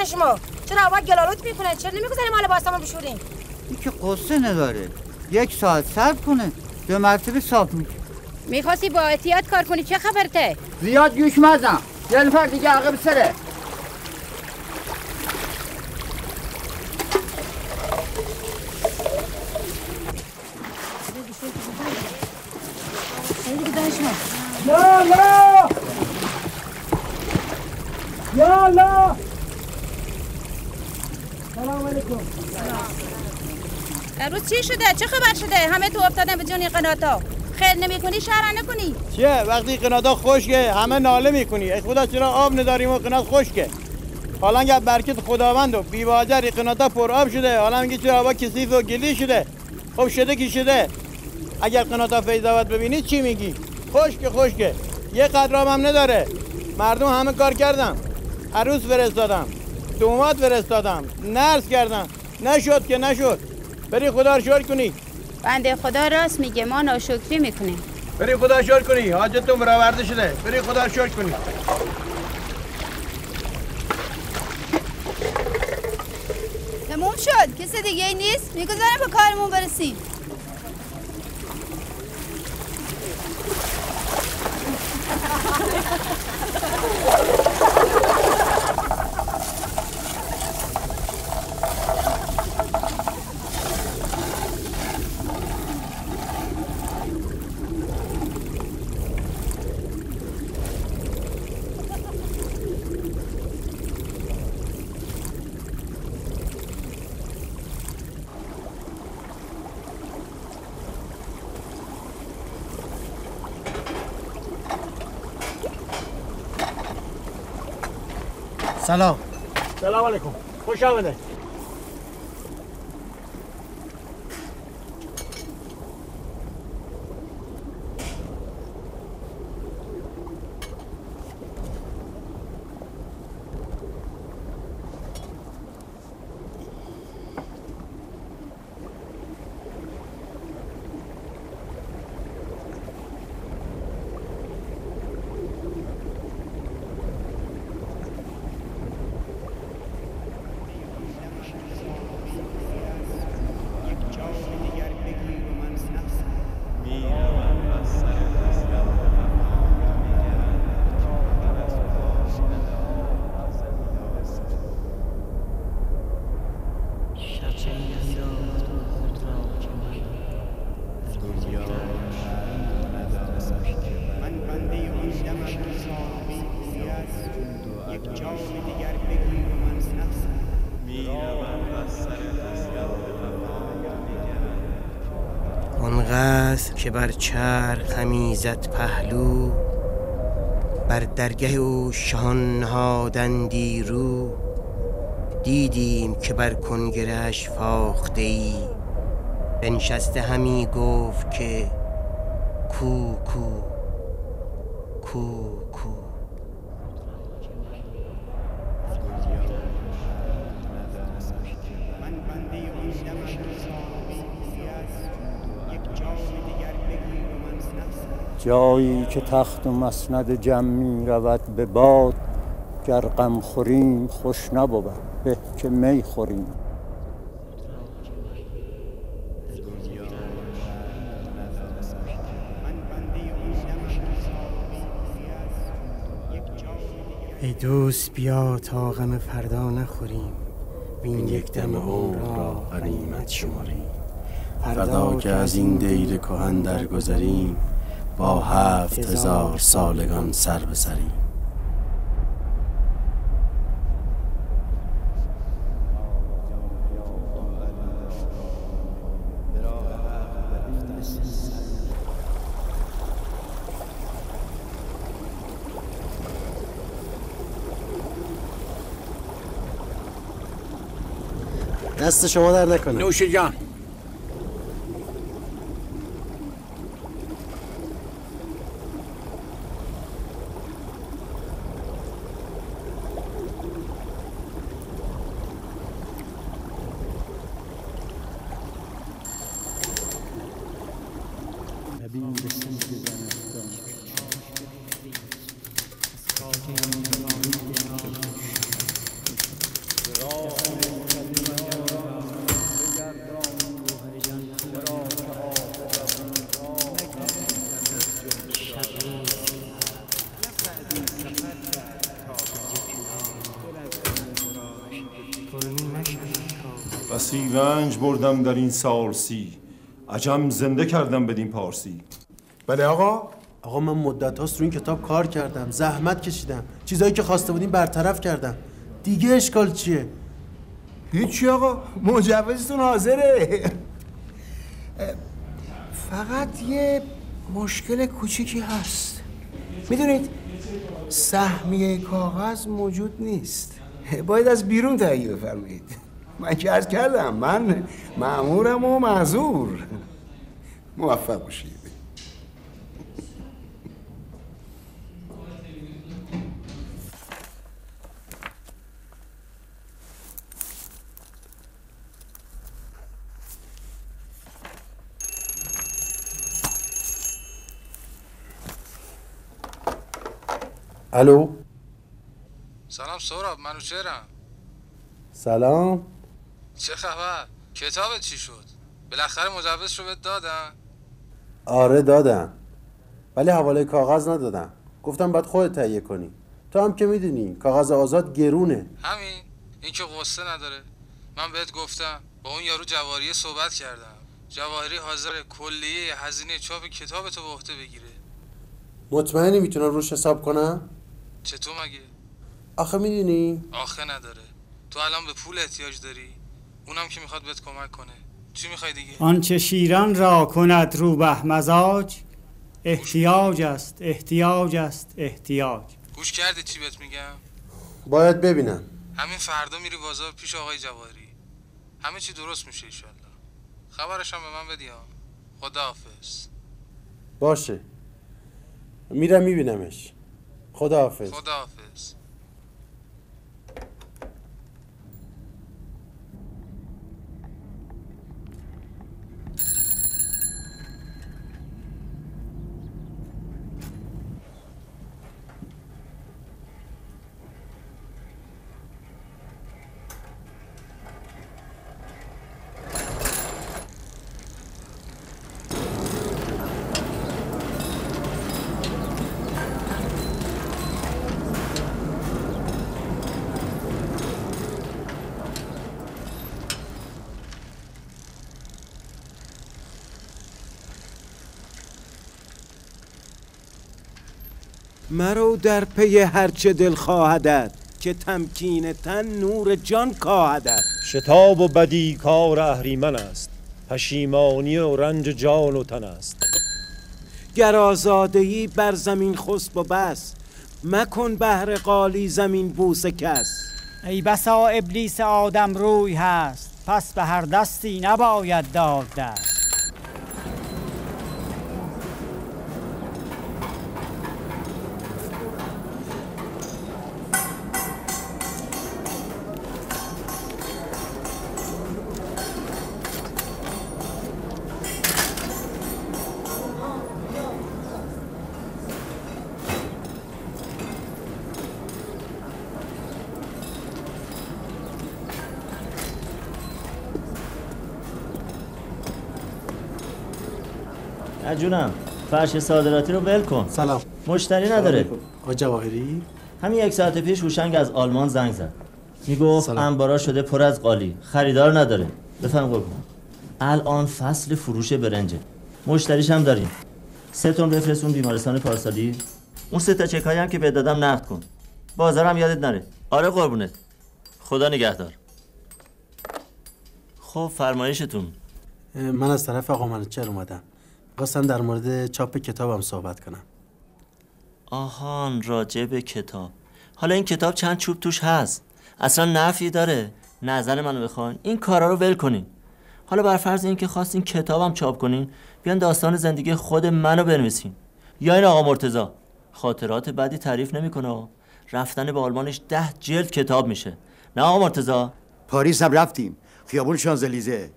می‌کنه شما چرا اول گلالوت می‌کنه؟ چرا نمی‌گذاری مال باستمون بشوریم؟
این که قصه نداره. یک ساعت صبر کنه. دو مرتبه صاف میشه.
می‌خواستی با احتیاط کار کنی؟ چه خبرته؟
زیاد گوش مزن. یه نفر دیگه عقب سره یالا یالا سلام علیکم
امروز چی شده چه خبر شده همه تو افتادن به جون قناتا. خیر نمی‌کنی شهر نکنی.
چیه؟ وقتی قنادا خشکه همه ناله می‌کنی. ای خدا چرا آب نداریم و قنات خشکه؟ حالا اگر برکت خداوند و بیواجر قناتا پر آب شده حالا میگه چرا هوا کثیف و گلی شده. خب شده کی شده. اگر قناتا فیضاوت ببینی چی میگی؟ خشک خشکه. یه قدر آب هم نداره. مردم همه کار کردم عروس فرستادم. دومات فرستادم. نرس کردم. نشد که نشد. بری خدا رو شکر کنی.
بنده خدا راست میگه ما ناشکری می‌کنیم.
بری خدا شکر کنی حاجتون برآورده شده. بری خدا شکر کنی.
تموم شد کسی دیگه ای نیست؟ می‌گذاریم به کارمون برسیم.
سلام. سلام علیکم. خوش آمده
که بر چرخ خمیزت پهلو بر درگه او شان نهادندی رو دیدیم که بر کنگرش فاخته ای بنشسته همی گفت که کو کو کو کو.
جایی که تخت و مسند جمع می رود به باد گر غم خوریم خوش نبود به که می خوریم.
ای دوست بیا تا غم فردا نخوریم. وین یک دم عمر را غنیمت شماریم.
فردا که از این دیر کهن درگذریم. با هفت هزار سالگان سر به سری دست شما در نکنه.
نوش جان
بردم در این سالسی عجم زنده کردم بدین پارسی.
بله آقا. آقا من مدت هاست رو این کتاب کار کردم. زحمت کشیدم. چیزایی که خواسته بودیم برطرف کردم. دیگه اشکال چیه؟
هیچی آقا. مجوزتون حاضره. فقط یه مشکل کوچیکی هست. می‌دونید سهمیه کاغذ موجود نیست. باید از بیرون تهیه بفرمایید. من که عرض کردم من معمورم و معذور. موفق باشید.
الو؟
سلام سهراب منوچهرم
سلام.
چه خبر؟ کتابت چی شد؟ بالاخره مجوز رو بهت دادن
آره دادم. ولی حواله کاغذ ندادم. گفتم باید خودت تهیه کنی. تو هم که می‌دونی کاغذ آزاد گرونه.
همین. این که قصه نداره. من بهت گفتم با اون یارو جواهری صحبت کردم. جواهری حاضر کلیه هزینه چاپ کتابتو به عهده بگیره.
مطمئنی می‌تونم روش حساب کنم؟
چطور مگه؟
آخه می‌دونی؟
آخه نداره. تو الان به پول احتیاج داری؟ اونم که می‌خواد بهت کمک کنه. چی می‌خوای دیگه؟
آنچه شیران را کند روبه مزاج احتیاج است احتیاج است احتیاج.
گوش کردی چی بهت میگم؟
باید ببینم.
همین فردا میری بازار پیش آقای جواهری. همه چی درست میشه ایشالله. خبرش هم به من بدی ها. خداحافظ.
باشه. میرم میبینمش. خداحافظ.
خداحافظ.
مرو در پی هرچه دل خواهدت که تمکین تن نور جان کاهدت.
شتاب و بدی کار اهریمن است پشیمانی و رنج جان و تن است.
گر آزادگی بر زمین خسب و بس مکن بهر قالی زمین بوس کس.
ای بسا ابلیس آدم روی هست پس به هر دستی نباید داد دست.
جونم فرش صادراتی رو ول کن.
سلام.
مشتری نداره.
آقا جواهری.
همین یک ساعت پیش هوشنگ از آلمان زنگ زد. می‌گفت انبارا شده پر از قالی خریدار نداره. بفهم قربون. الان فصل فروش برنجه مشتریش هم داریم. سه تون بفرستون بیمارستان پارسالی. اون سه تا چکایی هم که به دادم نقد کن. بازارم یادت نره. آره قربونت. خدا نگهدار. خب فرمایشتون.
من از طرف آقا منوچهر اومدم. خواستم در مورد چاپ کتابم صحبت کنم.
آهان راجع به کتاب. حالا این کتاب چند چوب توش هست؟ اصلا نفی داره. نظر منو بخواین. این کارا رو ول کنین. حالا بر فرض اینکه خواستین کتابم چاپ کنین بیان داستان زندگی خود منو بنویسین. یا این آقا مرتزا خاطرات بعدی تعریف نمی‌کنه. رفتن به آلمانش ده جلد کتاب میشه. نه آقا مرتزا
پاریس هم رفتیم. خیابون شانزلیزه.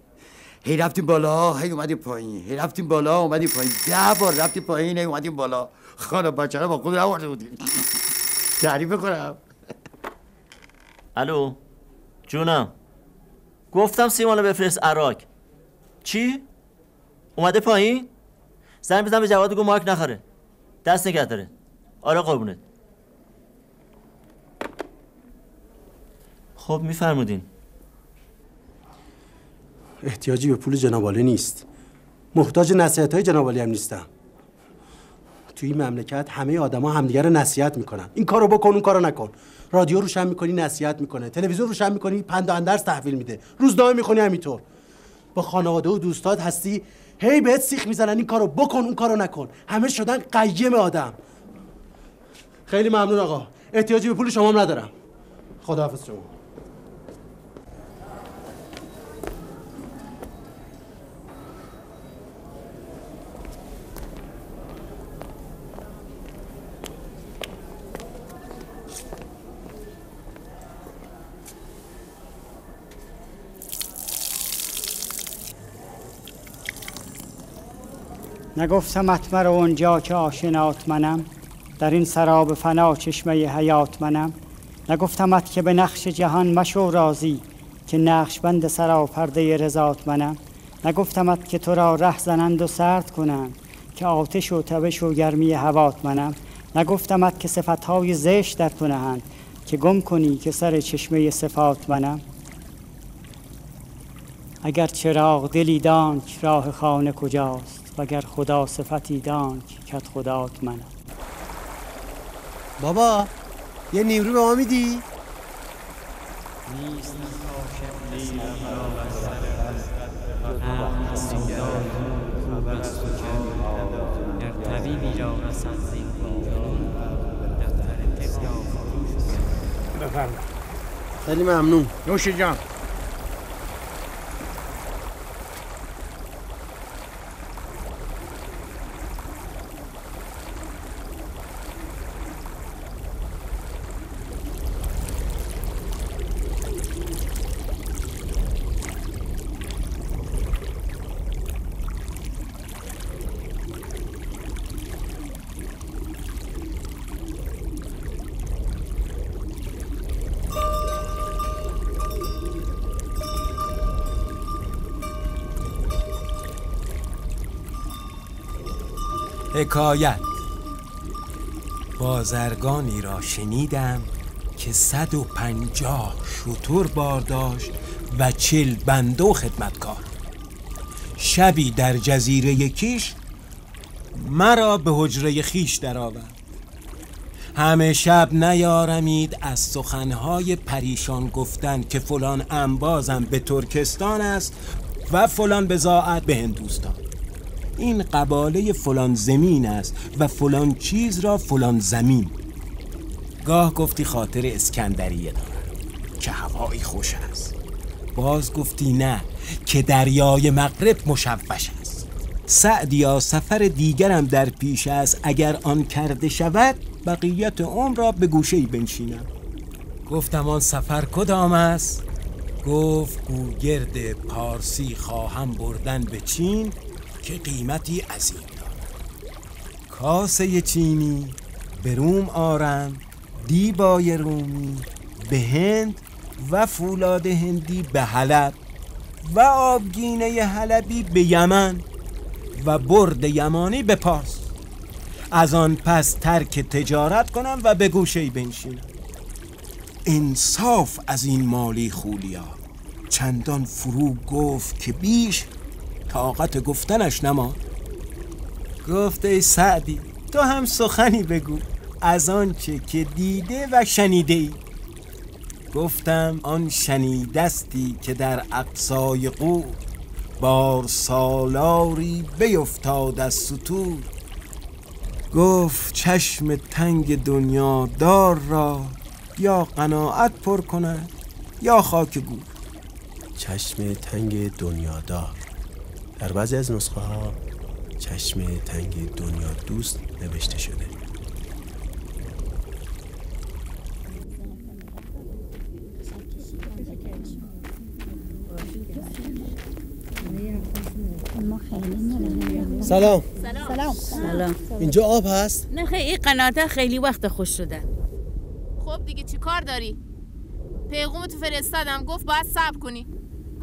هی رفتیم بالا هی اومدیم پایین. هی رفتیم بالا اومدیم پایین. ده بار رفتیم پایین هی اومدیم بالا. خانم بچه با خود نورده بودیم. تعریف کنم
الو؟ جونم. گفتم سیمانو بفرست عراق. چی؟ اومده پایین؟ زن بزن به جواد گو مارک نخوره. دست نگه داره. آره قربونت. خب میفرمودین.
احتیاجی به پول جنابالی نیست. محتاج نصیحت های جنابالی هم نیستم توی این مملکت همه آدما همدیگه رو نصیحت می‌کنن. این کارو بکن اون کارو نکن. رادیو روشن می‌کنی نصیحت می‌کنه. تلویزیون روشن می‌کنی پند و اندرس تحویل میده. روزنامه می‌خونی همینطور. با خانواده و دوستات هستی. هی بهت سیخ می‌زنن. این کارو بکن اون کارو نکن. همه شدن قیم آدم. خیلی ممنون آقا. احتیاجی به پول شما ندارم. خداحافظ شما.
نگفتمت مرا اونجا که آشنات منم در این سراب فنا چشمه حیات منم. نگفتمت که به نقش جهان مشو راضی که نقش بند سرا پرده رضات منم. نگفتمت که تو را ره زنند و سرد کنند که آتش و تبش و گرمی هوات منم. نگفتمت که صفتهای زشت در تو نهند که گم کنی که سر چشمه صفات منم. اگر چراغ دلی دانک راه خانه کجاست وگر خدا صفتی دانک کت خدات منم
بابا یه نیمرو به ما میدی؟ خیلی ممنون.
نوش جان.
حکایت بازرگانی را شنیدم که صد و پنجاه شطور بار داشت و چل بنده و خدمتکار. شبی در جزیره یکیش مرا به حجره خیش درآورد. همه شب نیارمید از سخنهای پریشان گفتن که فلان انبازم به ترکستان است و فلان بزاعت به هندوستان. این قباله فلان زمین است و فلان چیز را فلان زمین. گاه گفتی خاطر اسکندریه دارم که هوایی خوش است. باز گفتی نه که دریای مغرب مشوش است. سعدیا سفر دیگرم در پیش است اگر آن کرده شود بقیت عمر را به گوشه بنشینم. گفتم آن سفر کدام است؟ گفت گوگرد پارسی خواهم بردن به چین که قیمتی عظیم دارد. کاسه چینی به روم آرم دیبای رومی به هند و فولاد هندی به حلب و آبگینه حلبی به یمن و برد یمانی به پاس از آن پس ترک تجارت کنم و به گوشه بنشینم. انصاف از این مالی خولیا. چندان فرو گفت که بیش طاقت گفتنش نما. گفت ای سعدی تو هم سخنی بگو از آنچه که دیده و شنیده ای گفتم آن شنیدستی که در اقصای قور بار سالاری بیفتاد از سطور. گفت چشم تنگ دنیا دار را یا قناعت پر کند یا خاک گور.
چشم تنگ دنیادار در بعضی از نسخه ها چشم تنگ دنیا دوست نوشته شده. سلام.
سلام.
سلام. اینجا آب هست؟
نه خیلی این قناته خیلی وقت خوش شده. خب دیگه چی کار داری؟ پیغوم تو فرستادم گفت باید صبر کنی.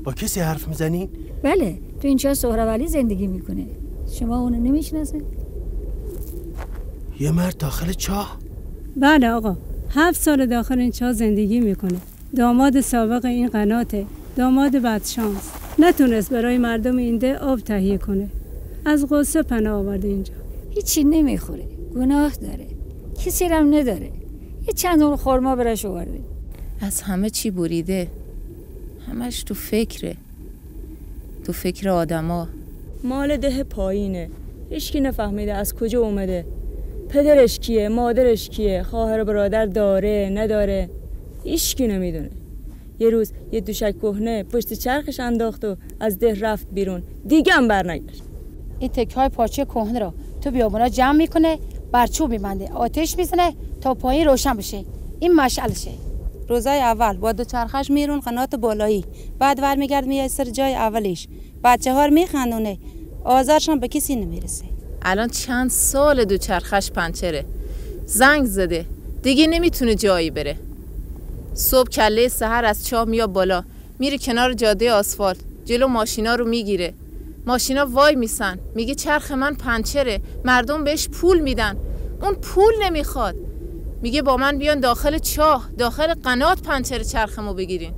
با کسی حرف می‌زنین؟
بله تو اینجا سهرولی زندگی می‌کنه. شما اونو نمی‌شناسه؟
یه مرد داخل چاه؟
بله آقا هفت سال داخل این چاه زندگی می‌کنه. داماد سابق این قناته داماد بدشانس. نتونست برای مردم اینده آب تهیه کنه. از غصه پناه آورده اینجا.
هیچی نمی‌خوره. گناه داره. کسی رم نداره. یه چند اون خورما برش آورده.
از همه چی بریده. همش تو فکره. تو فکر آدما.
مال ده پایینه. هیچکی نفهمیده از کجا اومده. پدرش کیه؟ مادرش کیه؟ خواهر برادر داره؟ نداره؟ هیچکی نمی‌دونه. یه روز یه دوشک کهنه پشت چرخش انداخت و از ده رفت بیرون. دیگه هم برنگشت.
این تک های پاچه کهنه رو تو بیابونا جمع می‌کنه برچوب میبنده. آتش می‌زنه تا پایین روشن بشه. این مشعلشه.
روزای اول با دو چرخش میرون قنات بالایی بعد ور میگرد میای سر جای اولش بچه ها میخندونه آزارشان به کسی نمی‌رسه. الان چند سال دو چرخش پنچره؟ زنگ زده. دیگه نمی‌تونه جایی بره. صبح کله سحر از چاه میاد بالا. میره کنار جاده آسفالت. جلو ماشینا رو می‌گیره. ماشینا وای میسن. میگه چرخ من پنچره. مردم بهش پول میدن. اون پول نمی‌خواد. میگه با من بیان داخل چاه داخل قنات پنچر چرخمو بگیرین.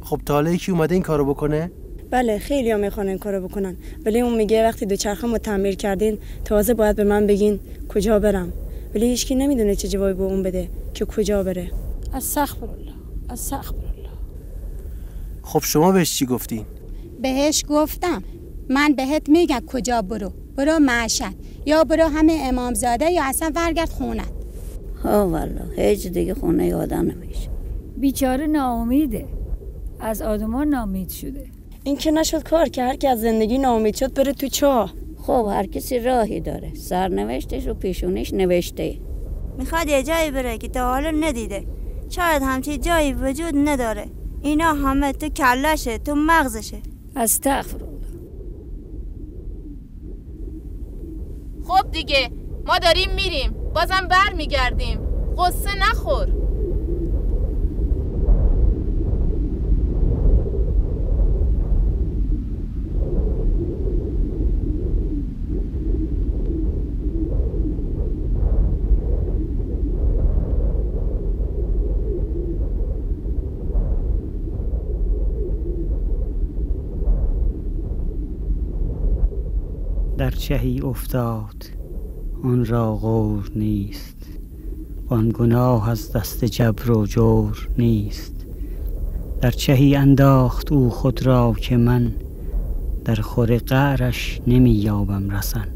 خب تا حالا یکی اومده این کارو بکنه؟
بله خیلی ها می‌خوان این کارو بکنن. ولی اون میگه وقتی دو چرخمو تعمیر کردین تازه باید به من بگین کجا برم. ولی هیچکی نمی‌دونه چه جوابی به اون بده که کجا بره.
استغفر الله استغفر الله
خب شما بهش چی گفتین
بهش گفتم. من بهت میگم کجا برو. برو معشد یا برو همه امامزاده یا اصلا برگرد خونت.
ها والا هیچ دیگه خونه آدم نمیشه. بیچاره ناامیده. از آدمان نامید شده.
این که نشد کار که هر کی از زندگی ناامید شد بره تو چاه.
خب هر کسی راهی داره. سرنوشتش رو پیشونیش نوشته.
می‌خواد یه جایی بره که تا حالا ندیده. شاید همچی جایی وجود نداره. اینا همه تو کلشه تو مغزشه.
استغفر
خب دیگه ما داریم میریم. بازم بر میگردیم قصه نخور.
در چهی افتاد. آن را غور نیست. وان گناه از دست جبر و جور نیست. در چهی انداخت او خود را که من در خور قعرش نمی یابم رسن.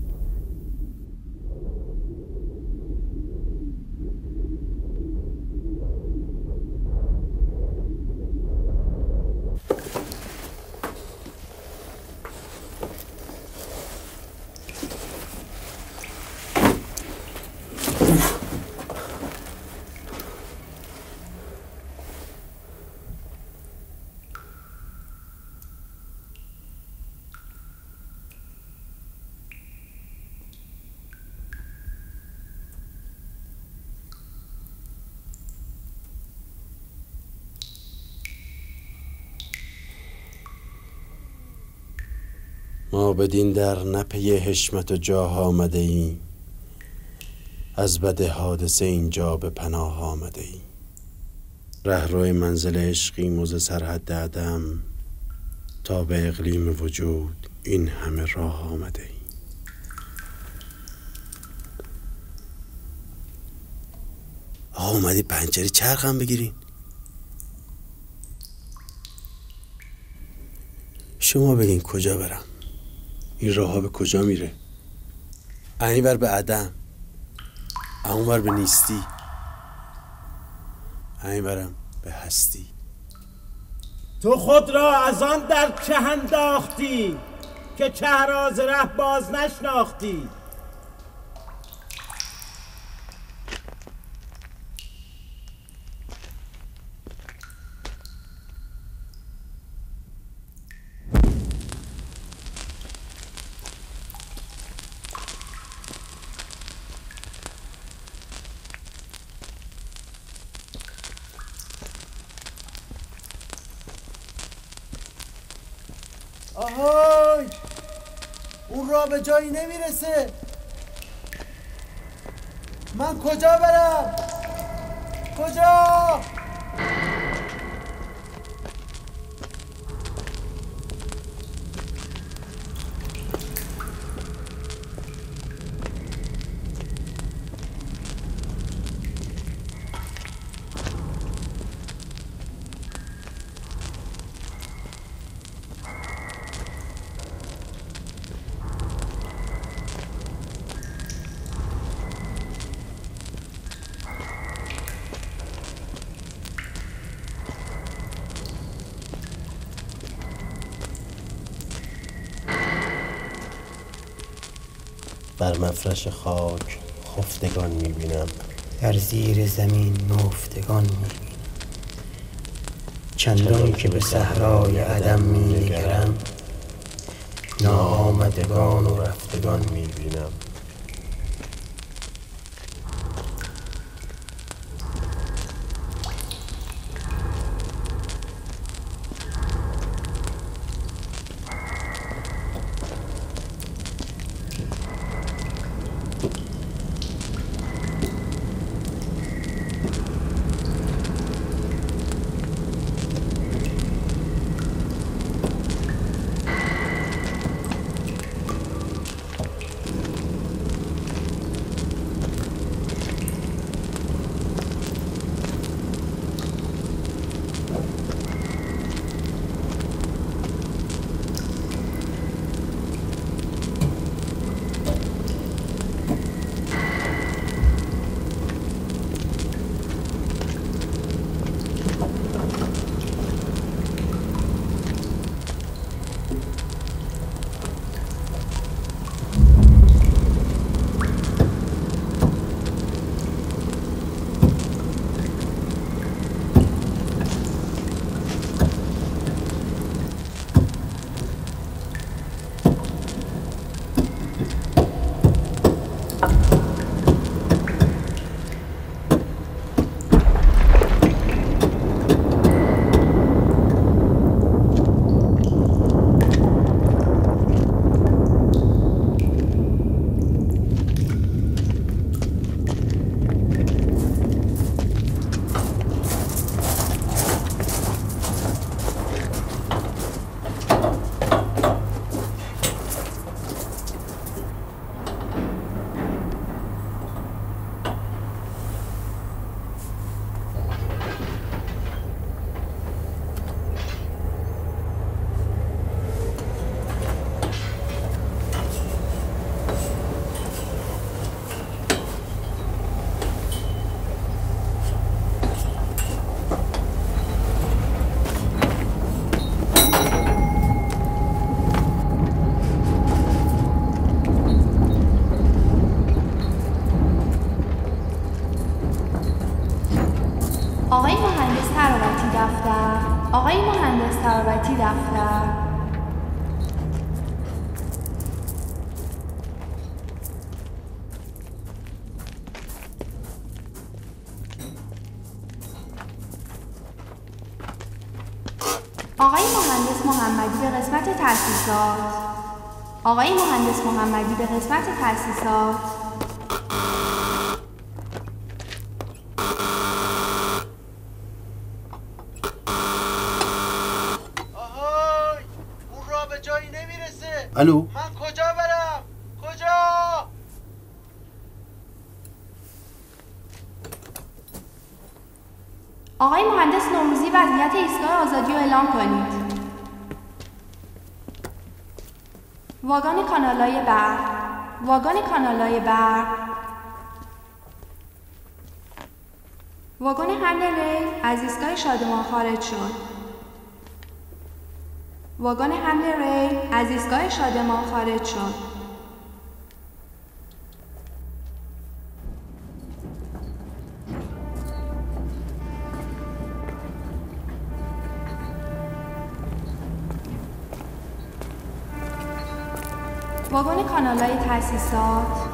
ما بدین در نپی حشمت و جاه آمده ایم. از بد حادثه اینجا به پناه آمده ایم. رهرو منزل عشقیم و ز سرحد عدم تا به اقلیم وجود این همه راه آمده ایم. آقا اومدی پنجره چرخم بگیرین. شما بگین کجا برم. این راه به کجا میره؟ این بر به عدم. اون بر به نیستی. این برم به هستی.
تو خود را از آن در چه انداختی که چهراز ره باز نشناختی
آهای اون را به جایی نمی‌رسه. من کجا برم؟ کجا؟
بر مفرش خاک خفتگان می‌بینم.
در زیر زمین نفتگان می‌بینم. چندان که به صحرای عدم مینگرم
ناآمدگان و رفتگان می‌بینم.
قسمت تاسیسات آقای مهندس محمدی به قسمت تاسیسات
اون را به جایی نمی‌رسه.
الو؟
من کجا برم؟ کجا؟
آقای مهندس نوروزی وضعیت ایستگاه آزادی رو اعلام کنید. واگن کانالای برق واگن کانالای برق واگن حمل ریل از ایستگاه شادمان خارج شد. واگن حمل ریل از ایستگاه شادمان خارج شد. کانالای تأسیسات واگن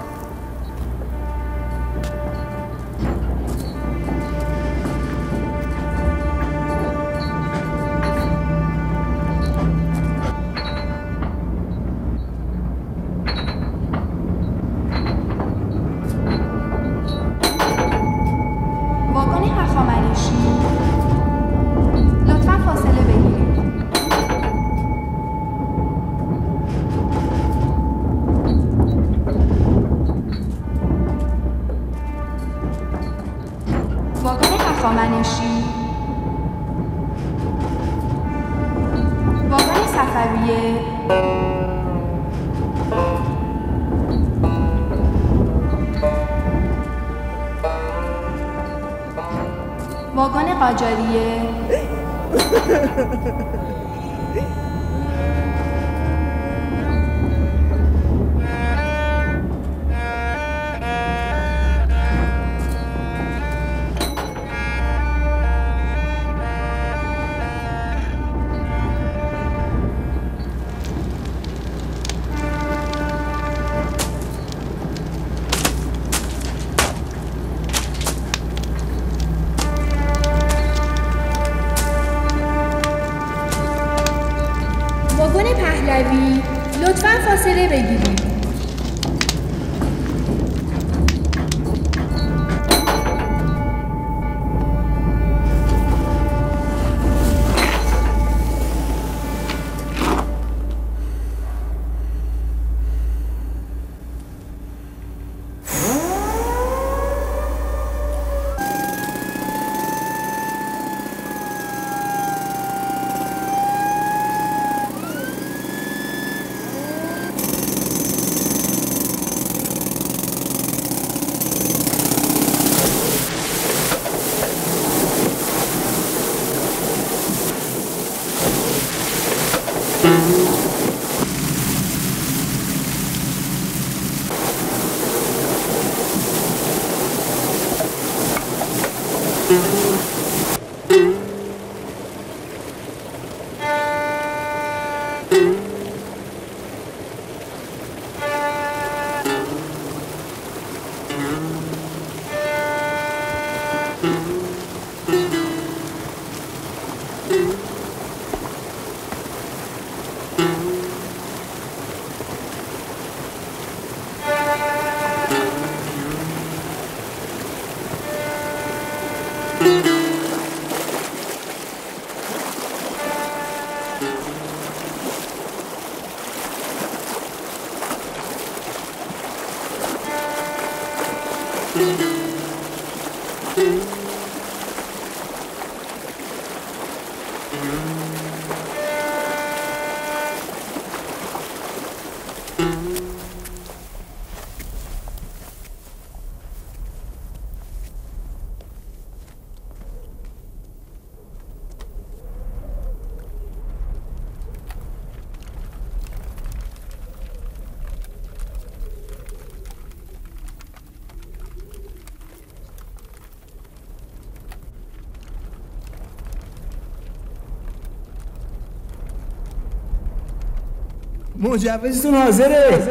مجوزتون حاضره.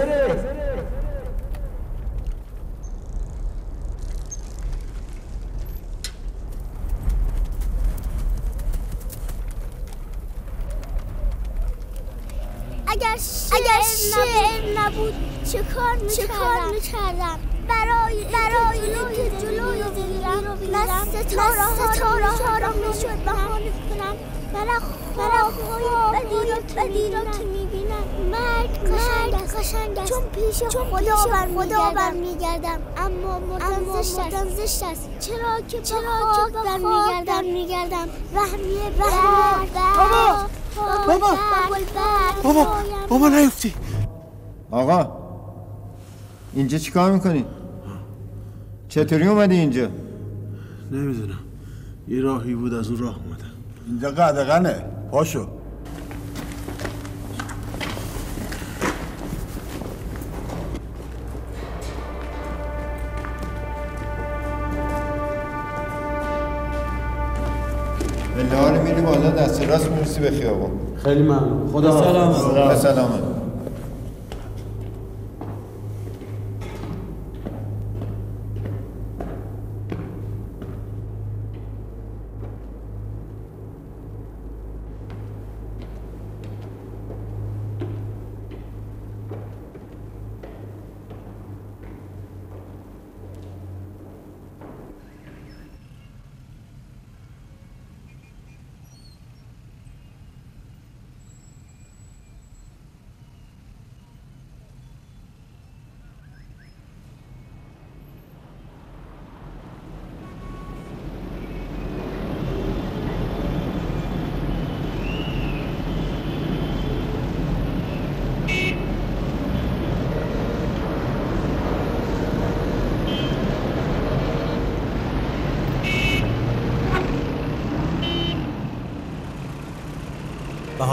اگر اگر شعر نبود چه کار چه کار می‌کردم؟ برای برای اینکه جلوی زندگی رو بگیرم ستاره ها را می‌شد بهانه کنم. برای خواب بدی را که قشنگ است چون پیش خدا بر خدا بر میگردم. اما مردن زشت است. چرا که چرا که بر میگردم؟ میگردم. رحمیه
بابا. بابا. بابا. بابا. نیفتی.
آقا اینجا چیکار می‌کنی؟ چطوری اومدی اینجا؟
نمی‌دونم. یه راهی بود از اون راه اومدم.
اینجا قدغنه. پاشو.
می‌رسی به خیابون
خیلی ممنون. خدا.
سلامت سلامت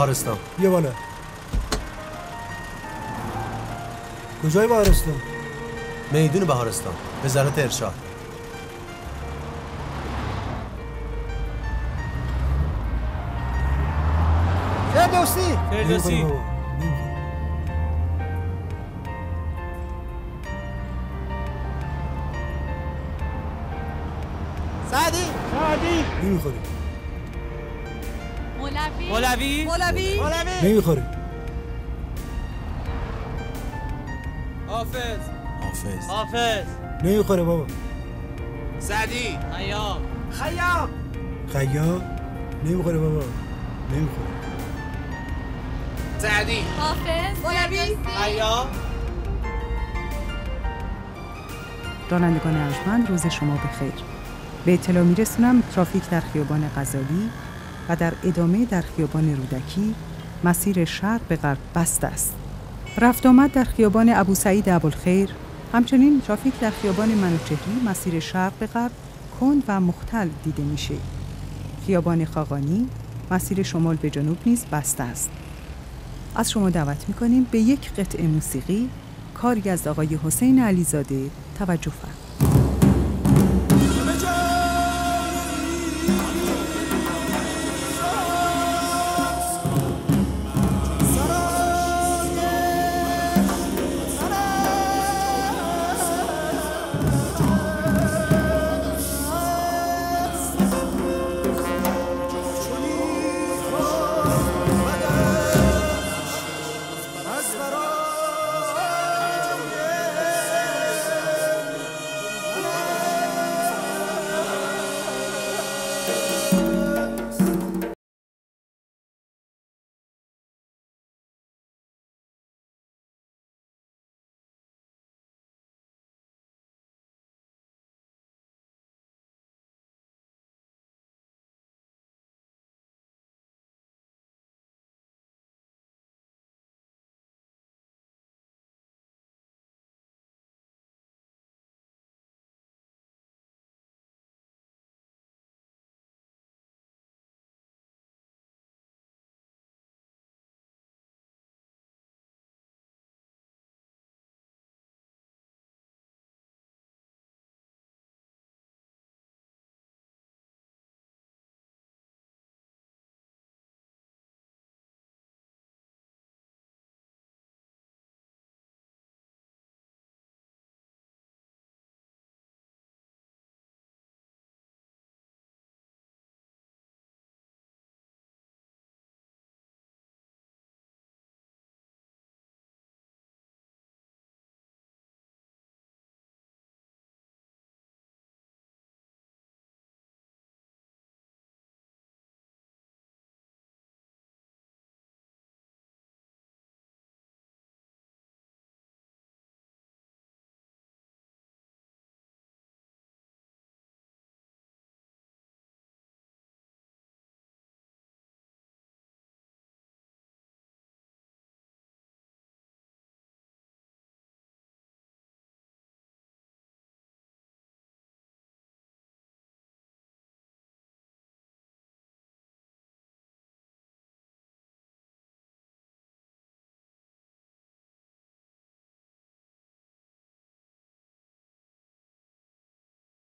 بهارستان
بیا بالا. کجای بهارستان
میدون بهارستان وزارت ارشاد.
فردوسی!
فردوسی.
سعدی! سعدی. نمی‌خوری.
مولوی؟
مولوی.
مولوی.
نمی‌خوری
حافظ.
حافظ.
حافظ.
نمی‌خوره بابا.
سعدی خیام. خیام.
خیا نمی‌خوره بابا. نمی‌خوره.
سعدی
حافظ.
مولوی. خیام.
رانندگان ارجمند روز شما بخیر. به اطلاع میرسونم ترافیک در خیابان غزالی و در ادامه در خیابان رودکی مسیر شرق به غرب بسته است. رفت آمد در خیابان ابو سعید ابوالخیر همچنین ترافیک در خیابان منوچهری مسیر شرق به غرب کند و مختل دیده میشه. خیابان خاقانی مسیر شمال به جنوب نیز بسته است. از شما دعوت می‌کنیم به یک قطعه موسیقی کاری از آقای حسین علیزاده توجه فرمایید.